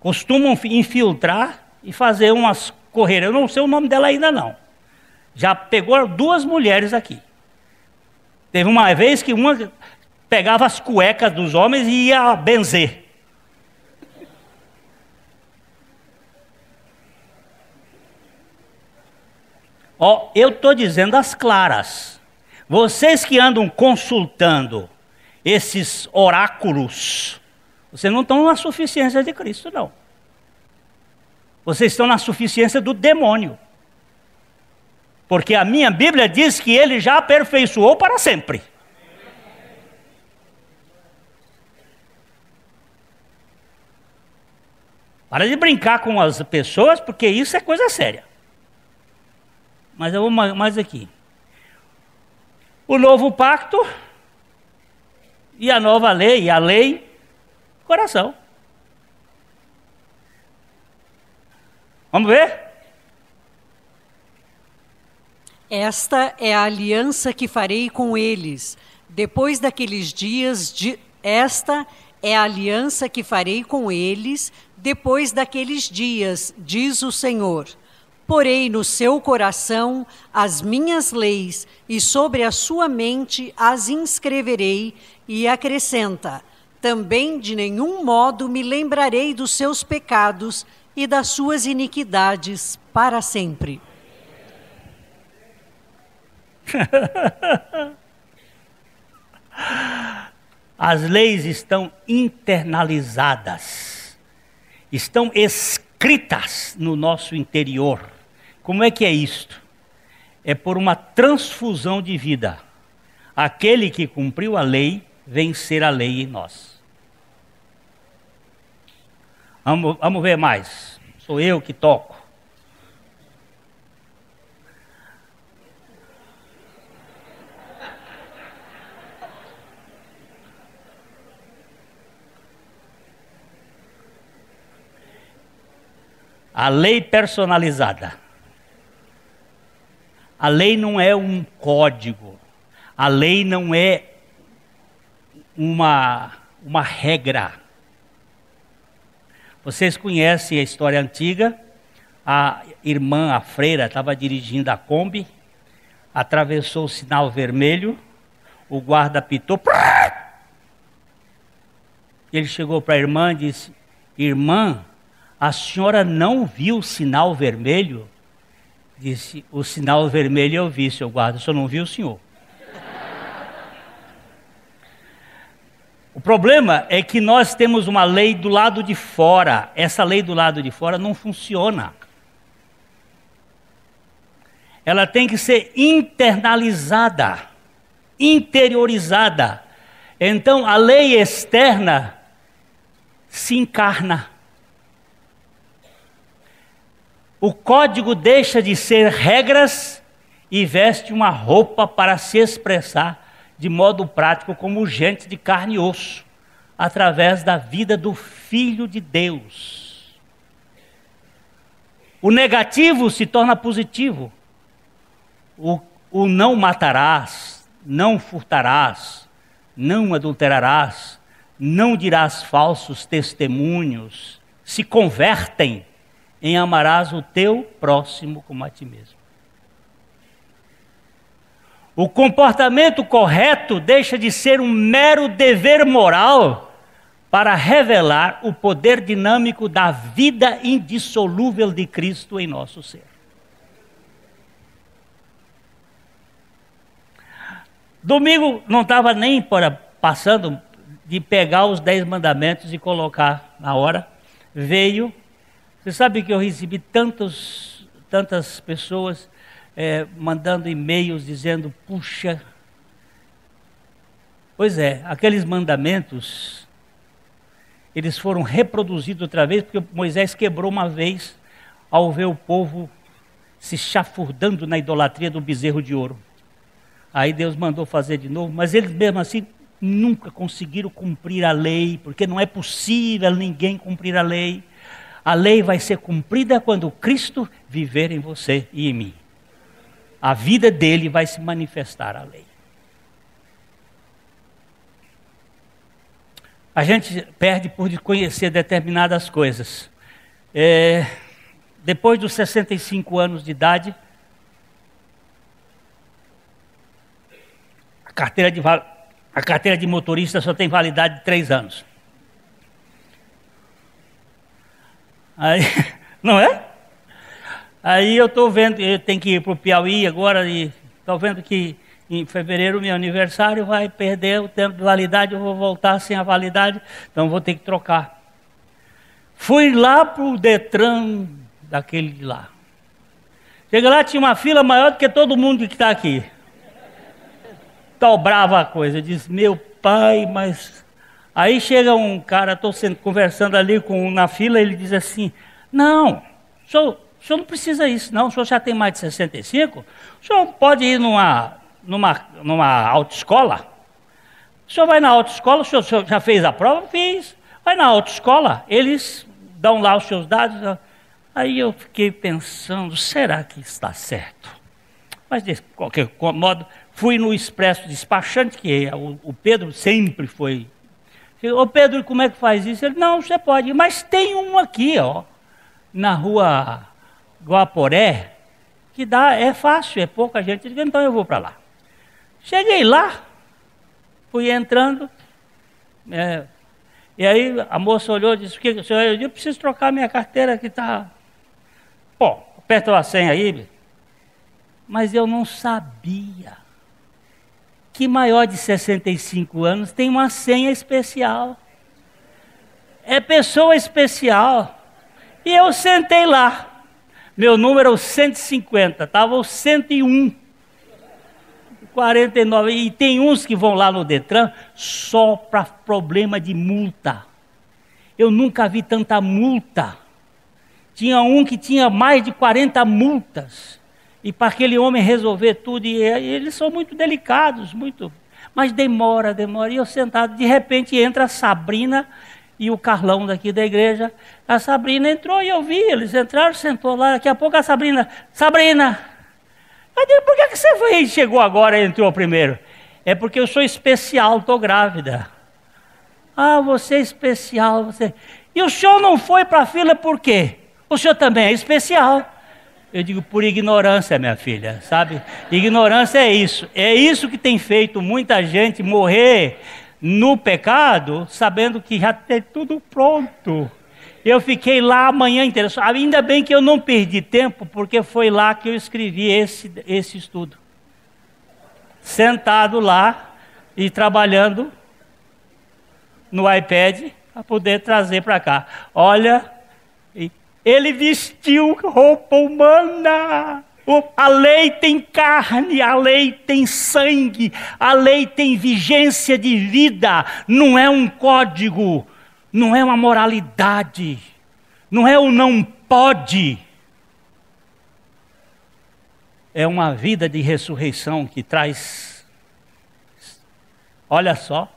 Costumam infiltrar e fazer umas correiras. Eu não sei o nome dela ainda não. Já pegou duas mulheres aqui. Teve uma vez que uma pegava as cuecas dos homens e ia benzer. Ó, eu estou dizendo as claras. Vocês que andam consultando esses oráculos, vocês não estão na suficiência de Cristo, não. Vocês estão na suficiência do demônio. Porque a minha Bíblia diz que ele já aperfeiçoou para sempre. Para de brincar com as pessoas, porque isso é coisa séria. Mas eu vou mais aqui. O novo pacto e a nova lei, a lei, coração. Vamos ver? Esta é a aliança que farei com eles. Depois daqueles dias, de, esta é a aliança que farei com eles depois daqueles dias, diz o Senhor. Porei no seu coração as minhas leis, e sobre a sua mente as inscreverei, e acrescenta: também de nenhum modo me lembrarei dos seus pecados e das suas iniquidades para sempre. As leis estão internalizadas, estão escritas no nosso interior. Como é que é isto? É por uma transfusão de vida. Aquele que cumpriu a lei, vencer a lei em nós. Vamos, vamos ver mais. Sou eu que toco. A lei personalizada. A lei não é um código, a lei não é uma, uma regra. Vocês conhecem a história antiga? A irmã, a freira, estava dirigindo a Kombi, atravessou o sinal vermelho, o guarda apitou. Ele chegou para a irmã e disse: Irmã, a senhora não viu o sinal vermelho? Disse: O sinal vermelho eu vi, seu guarda, só não viu o senhor. O problema é que nós temos uma lei do lado de fora. Essa lei do lado de fora não funciona. Ela tem que ser internalizada, interiorizada. Então a lei externa se encarna. O código deixa de ser regras e veste uma roupa para se expressar de modo prático como gente de carne e osso, através da vida do Filho de Deus. O negativo se torna positivo. O, o não matarás, não furtarás, não adulterarás, não dirás falsos testemunhos, se convertem em amarás o teu próximo como a ti mesmo. O comportamento correto deixa de ser um mero dever moral para revelar o poder dinâmico da vida indissolúvel de Cristo em nosso ser. Domingo não estava nem para, passando de pegar os dez mandamentos e colocar na hora. Veio você sabe que eu recebi tantos, tantas pessoas é, mandando e-mails dizendo: puxa. Pois é, aqueles mandamentos, eles foram reproduzidos outra vez, porque Moisés quebrou uma vez ao ver o povo se chafurdando na idolatria do bezerro de ouro. Aí Deus mandou fazer de novo, mas eles mesmo assim nunca conseguiram cumprir a lei, porque não é possível ninguém cumprir a lei. A lei vai ser cumprida quando Cristo viver em você e em mim. a vida dele vai se manifestar a lei. A gente perde por desconhecer determinadas coisas. É, depois dos 65 anos de idade, a carteira de, a carteira de motorista só tem validade de três anos. Aí, não é? Aí eu estou vendo, eu tenho que ir para o Piauí agora e estou vendo que em fevereiro meu aniversário vai perder o tempo de validade, eu vou voltar sem a validade, então vou ter que trocar. Fui lá para o Detran daquele de lá. Cheguei lá, tinha uma fila maior do que todo mundo que está aqui. Dobrava a coisa. Eu disse, meu pai, mas. Aí chega um cara, estou conversando ali com na fila, ele diz assim: Não, o senhor, o senhor não precisa isso, não. O senhor já tem mais de 65. O senhor pode ir numa, numa, numa autoescola. O senhor vai na autoescola, o senhor, o senhor já fez a prova? Fiz. Vai na autoescola, eles dão lá os seus dados. Aí eu fiquei pensando, será que está certo? Mas de qualquer modo, fui no expresso despachante, que é o, o Pedro sempre foi. Ô Pedro, como é que faz isso? Ele, não, você pode, mas tem um aqui, ó, na rua Guaporé, que dá, é fácil, é pouca gente. Digo, então eu vou para lá. Cheguei lá, fui entrando, é, e aí a moça olhou e disse, o que o senhor? Disse, eu preciso trocar minha carteira que está Pô, aperta a senha aí. Mas eu não sabia que maior de 65 anos tem uma senha especial. É pessoa especial. E eu sentei lá. Meu número é o 150, estava o 101. 49. E tem uns que vão lá no Detran só para problema de multa. Eu nunca vi tanta multa. Tinha um que tinha mais de 40 multas. E para aquele homem resolver tudo, e, eles são muito delicados, muito. Mas demora, demora. E eu sentado, de repente entra a Sabrina e o Carlão daqui da igreja. A Sabrina entrou e eu vi, eles entraram, sentou lá. Daqui a pouco a Sabrina, Sabrina, eu digo, por que, que você foi, chegou agora e entrou primeiro? É porque eu sou especial, estou grávida. Ah, você é especial, você. E o senhor não foi para a fila por quê? O senhor também é especial. Eu digo por ignorância, minha filha, sabe? Ignorância é isso. É isso que tem feito muita gente morrer no pecado, sabendo que já tem tudo pronto. Eu fiquei lá a manhã inteira. Ainda bem que eu não perdi tempo, porque foi lá que eu escrevi esse, esse estudo. Sentado lá e trabalhando no iPad para poder trazer para cá. Olha, ele vestiu roupa humana. A lei tem carne, a lei tem sangue, a lei tem vigência de vida, não é um código, não é uma moralidade, não é o não pode. É uma vida de ressurreição que traz. Olha só.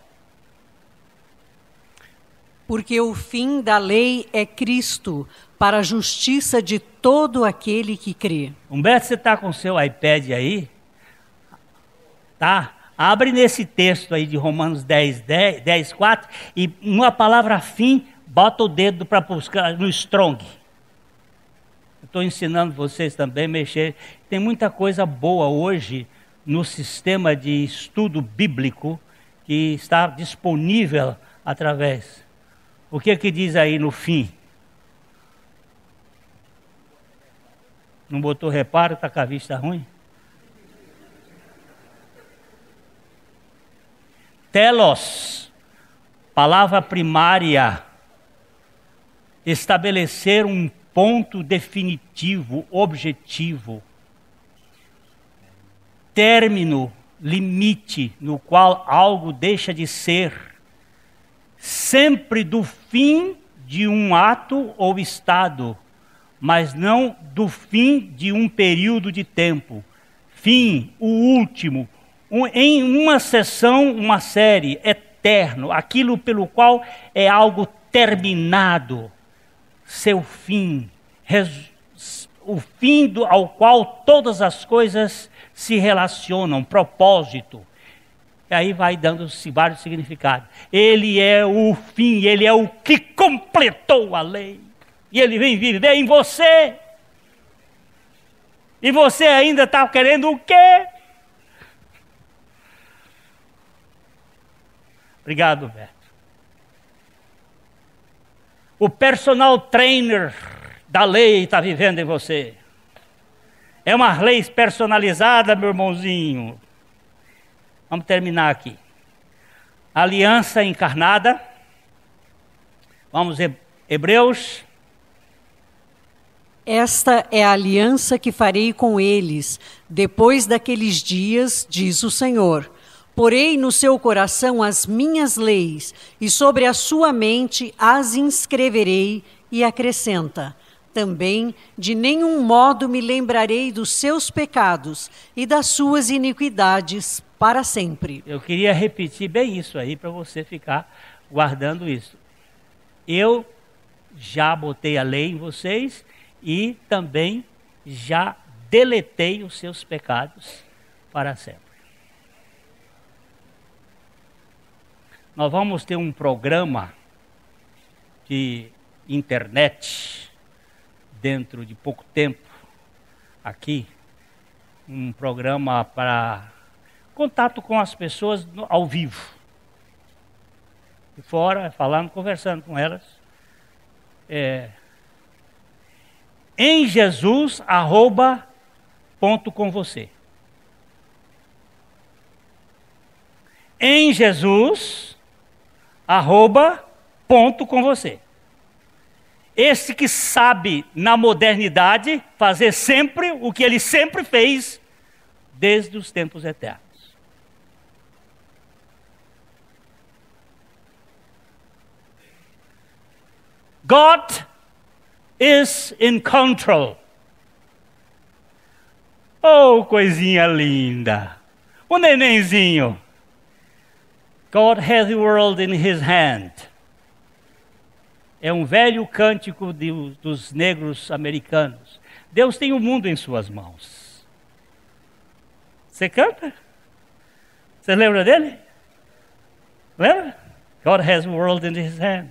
Porque o fim da lei é Cristo, para a justiça de todo aquele que crê. Humberto, você está com seu iPad aí? Tá? Abre nesse texto aí de Romanos 10, 10, 10 4, e uma palavra fim, bota o dedo para buscar no strong. Estou ensinando vocês também a mexer. Tem muita coisa boa hoje no sistema de estudo bíblico que está disponível através. O que é que diz aí no fim? Não botou reparo, está com a vista ruim? Telos, palavra primária, estabelecer um ponto definitivo, objetivo. Término, limite no qual algo deixa de ser, sempre do fim de um ato ou estado mas não do fim de um período de tempo. Fim, o último, um, em uma sessão, uma série, eterno, aquilo pelo qual é algo terminado, seu fim, res, o fim do, ao qual todas as coisas se relacionam, propósito. E aí vai dando vários significados. Ele é o fim, ele é o que completou a lei. E ele vem viver em você. E você ainda está querendo o quê? Obrigado, Beto. O personal trainer da lei está vivendo em você. É uma lei personalizada, meu irmãozinho. Vamos terminar aqui. Aliança encarnada. Vamos, Hebreus. Esta é a aliança que farei com eles, depois daqueles dias, diz o Senhor. Porei no seu coração as minhas leis, e sobre a sua mente as inscreverei, e acrescenta: também de nenhum modo me lembrarei dos seus pecados e das suas iniquidades para sempre. Eu queria repetir bem isso aí para você ficar guardando isso. Eu já botei a lei em vocês e também já deletei os seus pecados para sempre. Nós vamos ter um programa de internet dentro de pouco tempo aqui um programa para contato com as pessoas ao vivo. De fora, falando, conversando com elas. É, em Jesus, arroba, ponto com você. Em Jesus, arroba, ponto com você. Esse que sabe, na modernidade, fazer sempre o que ele sempre fez desde os tempos eternos. God is in control. Oh, coisinha linda. O nenenzinho. God has the world in his hand é um velho cântico de, dos negros americanos. Deus tem o mundo em suas mãos. Você canta? Você lembra dele? Lembra? God has the world in his hand.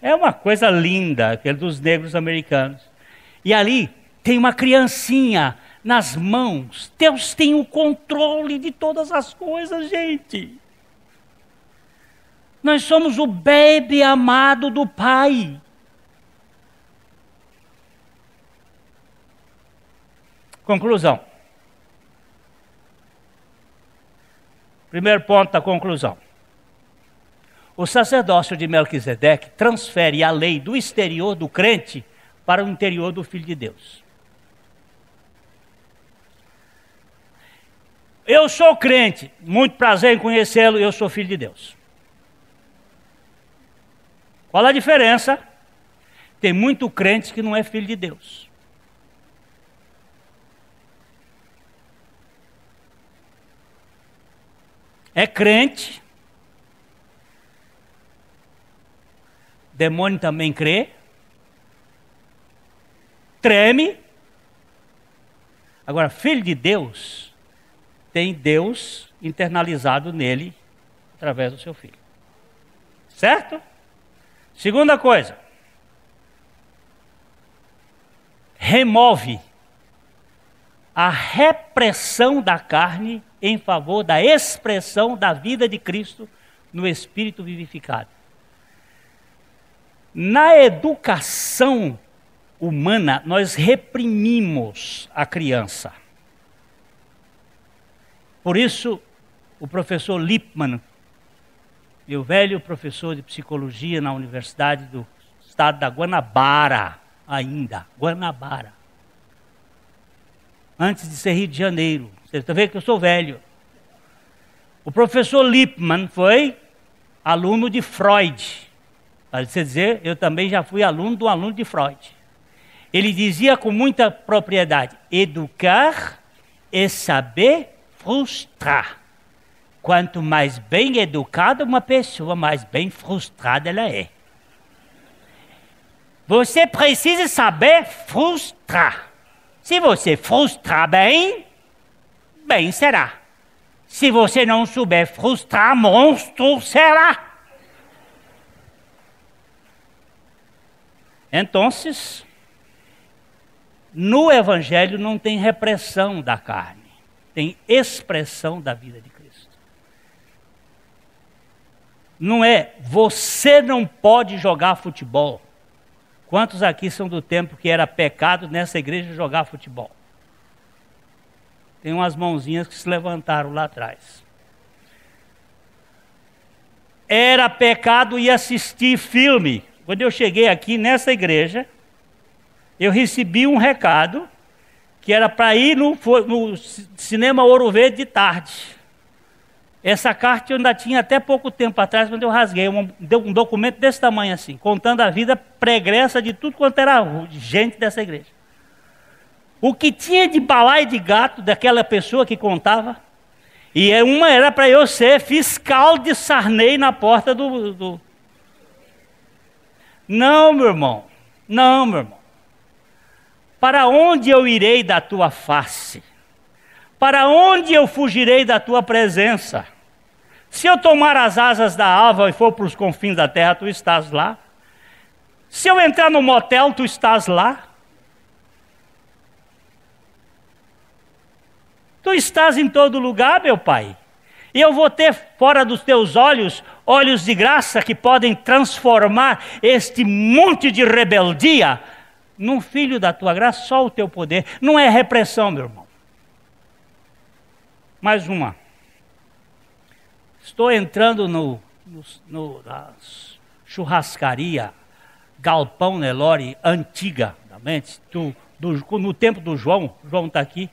É uma coisa linda, aquele dos negros americanos. E ali tem uma criancinha nas mãos. Deus tem o controle de todas as coisas, gente. Nós somos o bebê amado do Pai. Conclusão. Primeiro ponto da conclusão. O sacerdócio de Melquisedeque transfere a lei do exterior do crente para o interior do Filho de Deus. Eu sou crente, muito prazer em conhecê-lo, eu sou filho de Deus. Qual a diferença? Tem muito crente que não é filho de Deus. É crente. Demônio também crê. Treme. Agora, filho de Deus tem Deus internalizado nele através do seu filho. Certo? Segunda coisa, remove a repressão da carne em favor da expressão da vida de Cristo no espírito vivificado. Na educação humana, nós reprimimos a criança. Por isso, o professor Lippmann meu velho professor de psicologia na Universidade do Estado da Guanabara, ainda, Guanabara. Antes de ser Rio de Janeiro. Você está vendo que eu sou velho. O professor Lippmann foi aluno de Freud. Você dizer, eu também já fui aluno do aluno de Freud. Ele dizia com muita propriedade: educar é saber frustrar. Quanto mais bem educada uma pessoa, mais bem frustrada ela é. Você precisa saber frustrar. Se você frustrar bem, bem será. Se você não souber frustrar, monstro será. Então, no Evangelho não tem repressão da carne, tem expressão da vida de Cristo. Não é você não pode jogar futebol. Quantos aqui são do tempo que era pecado nessa igreja jogar futebol? Tem umas mãozinhas que se levantaram lá atrás. Era pecado ir assistir filme. Quando eu cheguei aqui nessa igreja, eu recebi um recado que era para ir no, no, cinema Ouro Verde de tarde. Essa carta eu ainda tinha até pouco tempo atrás, quando eu rasguei um, um documento desse tamanho assim, contando a vida pregressa de tudo quanto era gente dessa igreja. O que tinha de balaio de gato daquela pessoa que contava, e é uma era para eu ser fiscal de Sarney na porta do, do. Não, meu irmão. Não, meu irmão. Para onde eu irei da tua face? Para onde eu fugirei da tua presença? Se eu tomar as asas da ava e for para os confins da terra, tu estás lá. Se eu entrar no motel, tu estás lá. Tu estás em todo lugar, meu Pai. E eu vou ter fora dos teus olhos olhos de graça que podem transformar este monte de rebeldia num filho da tua graça, só o teu poder. Não é repressão, meu irmão. Mais uma. Estou entrando no, no, no na churrascaria Galpão Nelore antiga, do, do, no tempo do João, João está aqui.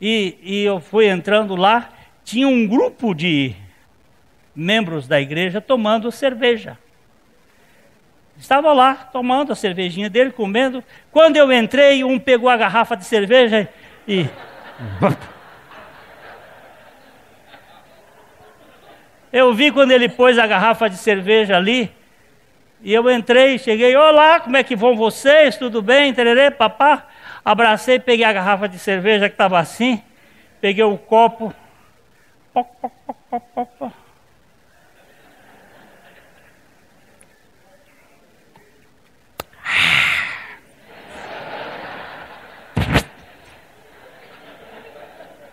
E, e eu fui entrando lá, tinha um grupo de membros da igreja tomando cerveja. Estava lá tomando a cervejinha dele, comendo. Quando eu entrei, um pegou a garrafa de cerveja e. Eu vi quando ele pôs a garrafa de cerveja ali. E eu entrei, cheguei, olá, como é que vão vocês? Tudo bem? Tererê, papá? Abracei, peguei a garrafa de cerveja que estava assim, peguei o copo.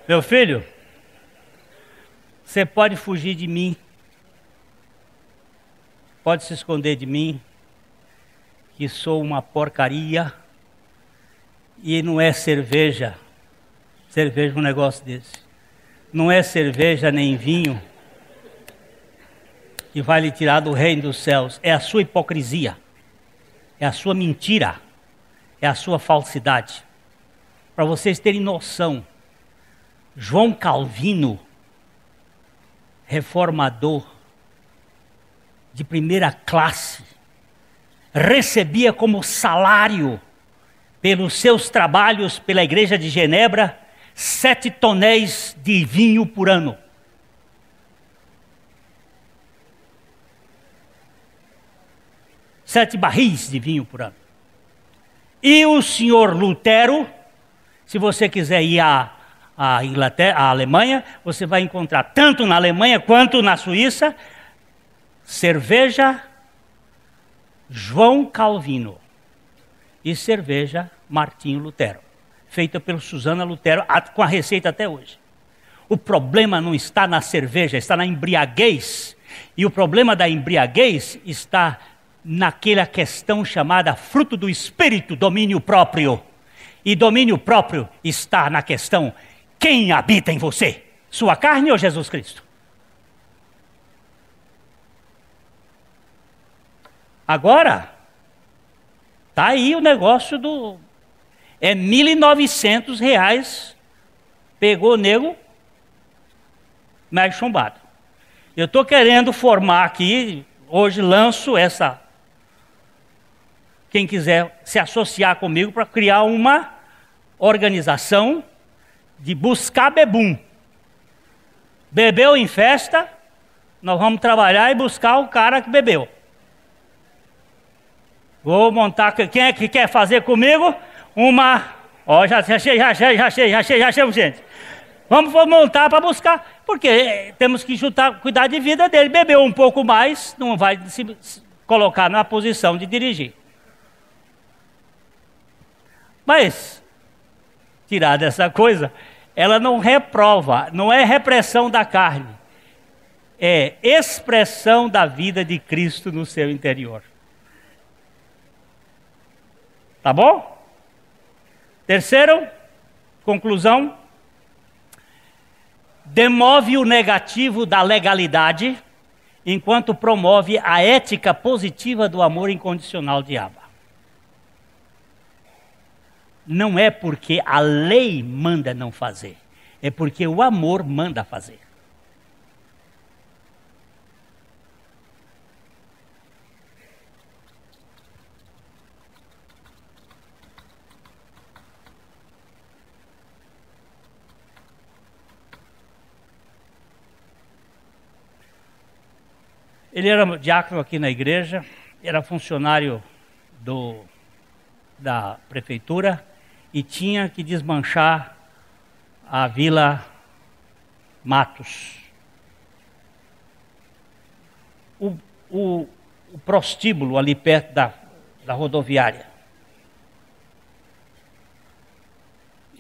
Meu filho, você pode fugir de mim, pode se esconder de mim, que sou uma porcaria e não é cerveja. Cerveja um negócio desse. Não é cerveja nem vinho que vai lhe tirar do reino dos céus. É a sua hipocrisia. É a sua mentira. É a sua falsidade. Para vocês terem noção, João Calvino, reformador de primeira classe, recebia como salário pelos seus trabalhos pela igreja de Genebra, sete tonéis de vinho por ano. Sete barris de vinho por ano. E o senhor Lutero, se você quiser ir à, à Inglaterra, à Alemanha, você vai encontrar tanto na Alemanha quanto na Suíça cerveja João Calvino e cerveja Martinho Lutero, feita pelo Susana Lutero, com a receita até hoje. O problema não está na cerveja, está na embriaguez. E o problema da embriaguez está naquela questão chamada fruto do espírito, domínio próprio. E domínio próprio está na questão: quem habita em você? Sua carne ou Jesus Cristo? Agora, Tá aí o negócio do. É 1.900 reais. Pegou o nego, mais chumbado. Eu estou querendo formar aqui, hoje lanço essa. Quem quiser se associar comigo para criar uma organização de buscar bebum. Bebeu em festa, nós vamos trabalhar e buscar o cara que bebeu. Vou montar. Quem é que quer fazer comigo? Uma. Ó, já, já achei, já achei, já achei, já achei, já achei, gente. Vamos montar para buscar, porque temos que juntar, cuidar de vida dele. Bebeu um pouco mais, não vai se colocar na posição de dirigir. Mas, tirar dessa coisa, ela não reprova, não é repressão da carne, é expressão da vida de Cristo no seu interior. Tá bom? Terceiro, conclusão, demove o negativo da legalidade, enquanto promove a ética positiva do amor incondicional de Abba. Não é porque a lei manda não fazer, é porque o amor manda fazer. Ele era diácono aqui na igreja, era funcionário do, da prefeitura e tinha que desmanchar a Vila Matos. O, o, o prostíbulo ali perto da, da rodoviária.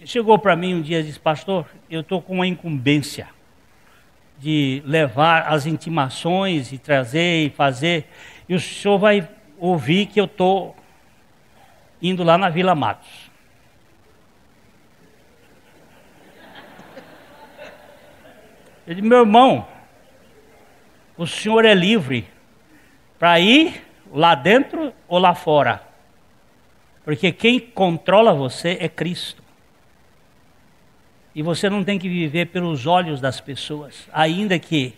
Chegou para mim um dia e disse, pastor, eu estou com uma incumbência de levar as intimações e trazer e fazer. E o senhor vai ouvir que eu estou indo lá na Vila Matos. Ele meu irmão, o senhor é livre para ir lá dentro ou lá fora. Porque quem controla você é Cristo. E você não tem que viver pelos olhos das pessoas, ainda que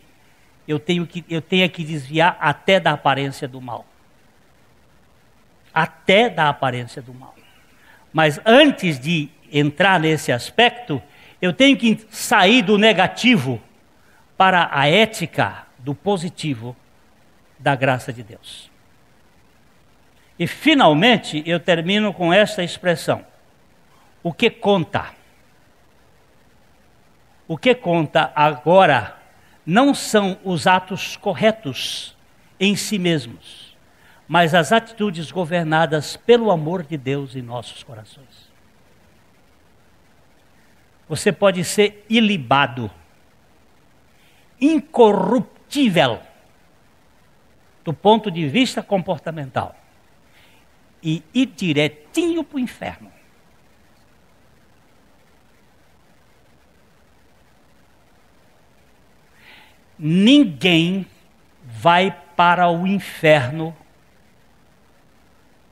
eu, tenho que eu tenha que desviar até da aparência do mal. Até da aparência do mal. Mas antes de entrar nesse aspecto, eu tenho que sair do negativo para a ética do positivo da graça de Deus. E finalmente eu termino com esta expressão: o que conta o que conta agora não são os atos corretos em si mesmos, mas as atitudes governadas pelo amor de Deus em nossos corações. Você pode ser ilibado, incorruptível, do ponto de vista comportamental, e ir direitinho para o inferno. ninguém vai para o inferno,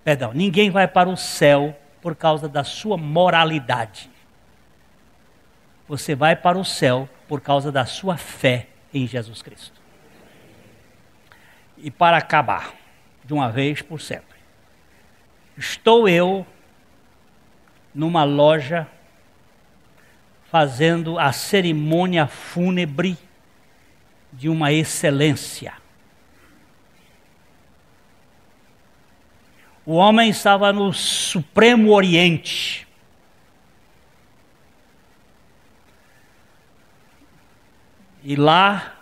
perdão, ninguém vai para o céu por causa da sua moralidade. Você vai para o céu por causa da sua fé em Jesus Cristo. E para acabar, de uma vez por sempre, estou eu numa loja fazendo a cerimônia fúnebre de uma excelência. O homem estava no Supremo Oriente. E lá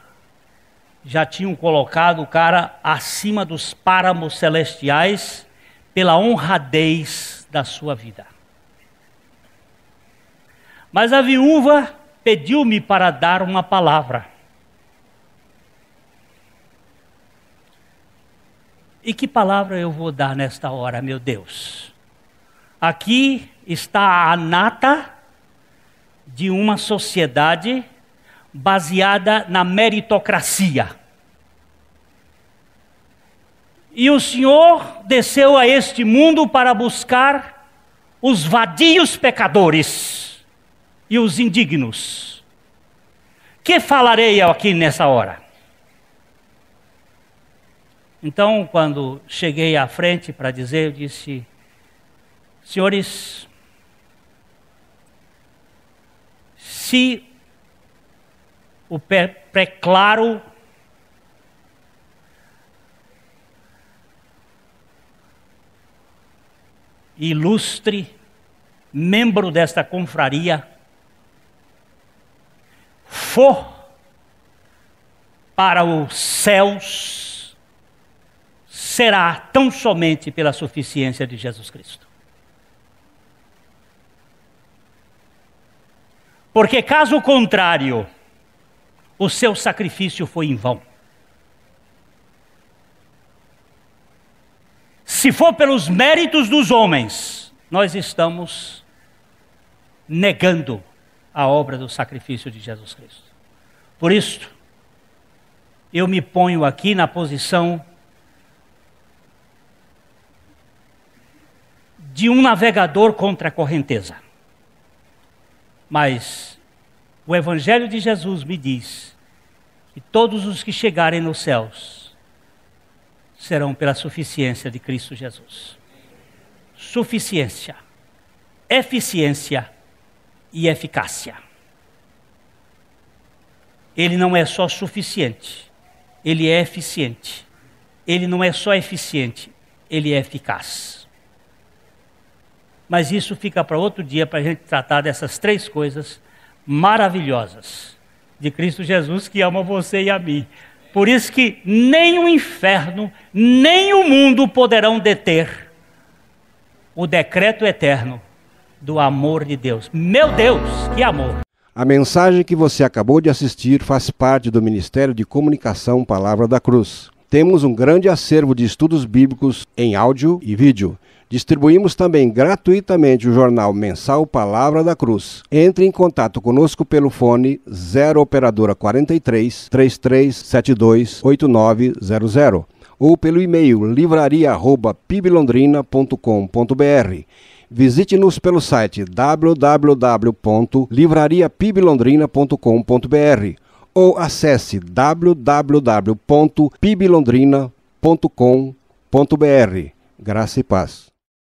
já tinham colocado o cara acima dos páramos celestiais pela honradez da sua vida. Mas a viúva pediu-me para dar uma palavra. E que palavra eu vou dar nesta hora, meu Deus? Aqui está a nata de uma sociedade baseada na meritocracia. E o Senhor desceu a este mundo para buscar os vadios pecadores e os indignos. Que falarei eu aqui nessa hora? Então, quando cheguei à frente para dizer, eu disse: Senhores, se o pré-claro ilustre membro desta confraria for para os céus, será tão somente pela suficiência de Jesus Cristo. Porque, caso contrário, o seu sacrifício foi em vão. Se for pelos méritos dos homens, nós estamos negando a obra do sacrifício de Jesus Cristo. Por isso, eu me ponho aqui na posição de um navegador contra a correnteza. Mas o Evangelho de Jesus me diz que todos os que chegarem nos céus serão pela suficiência de Cristo Jesus. Suficiência, eficiência e eficácia. Ele não é só suficiente, ele é eficiente. Ele não é só eficiente, ele é eficaz. Mas isso fica para outro dia para a gente tratar dessas três coisas maravilhosas de Cristo Jesus que ama você e a mim. Por isso que nem o inferno, nem o mundo poderão deter o decreto eterno do amor de Deus. Meu Deus, que amor! A mensagem que você acabou de assistir faz parte do Ministério de Comunicação Palavra da Cruz. Temos um grande acervo de estudos bíblicos em áudio e vídeo. Distribuímos também gratuitamente o jornal mensal Palavra da Cruz. Entre em contato conosco pelo fone 0 operadora 43 3372 8900 ou pelo e-mail livraria@piblondrina.com.br. Visite-nos pelo site www.livrariapiblondrina.com.br ou acesse www.piblondrina.com.br. Graça e paz.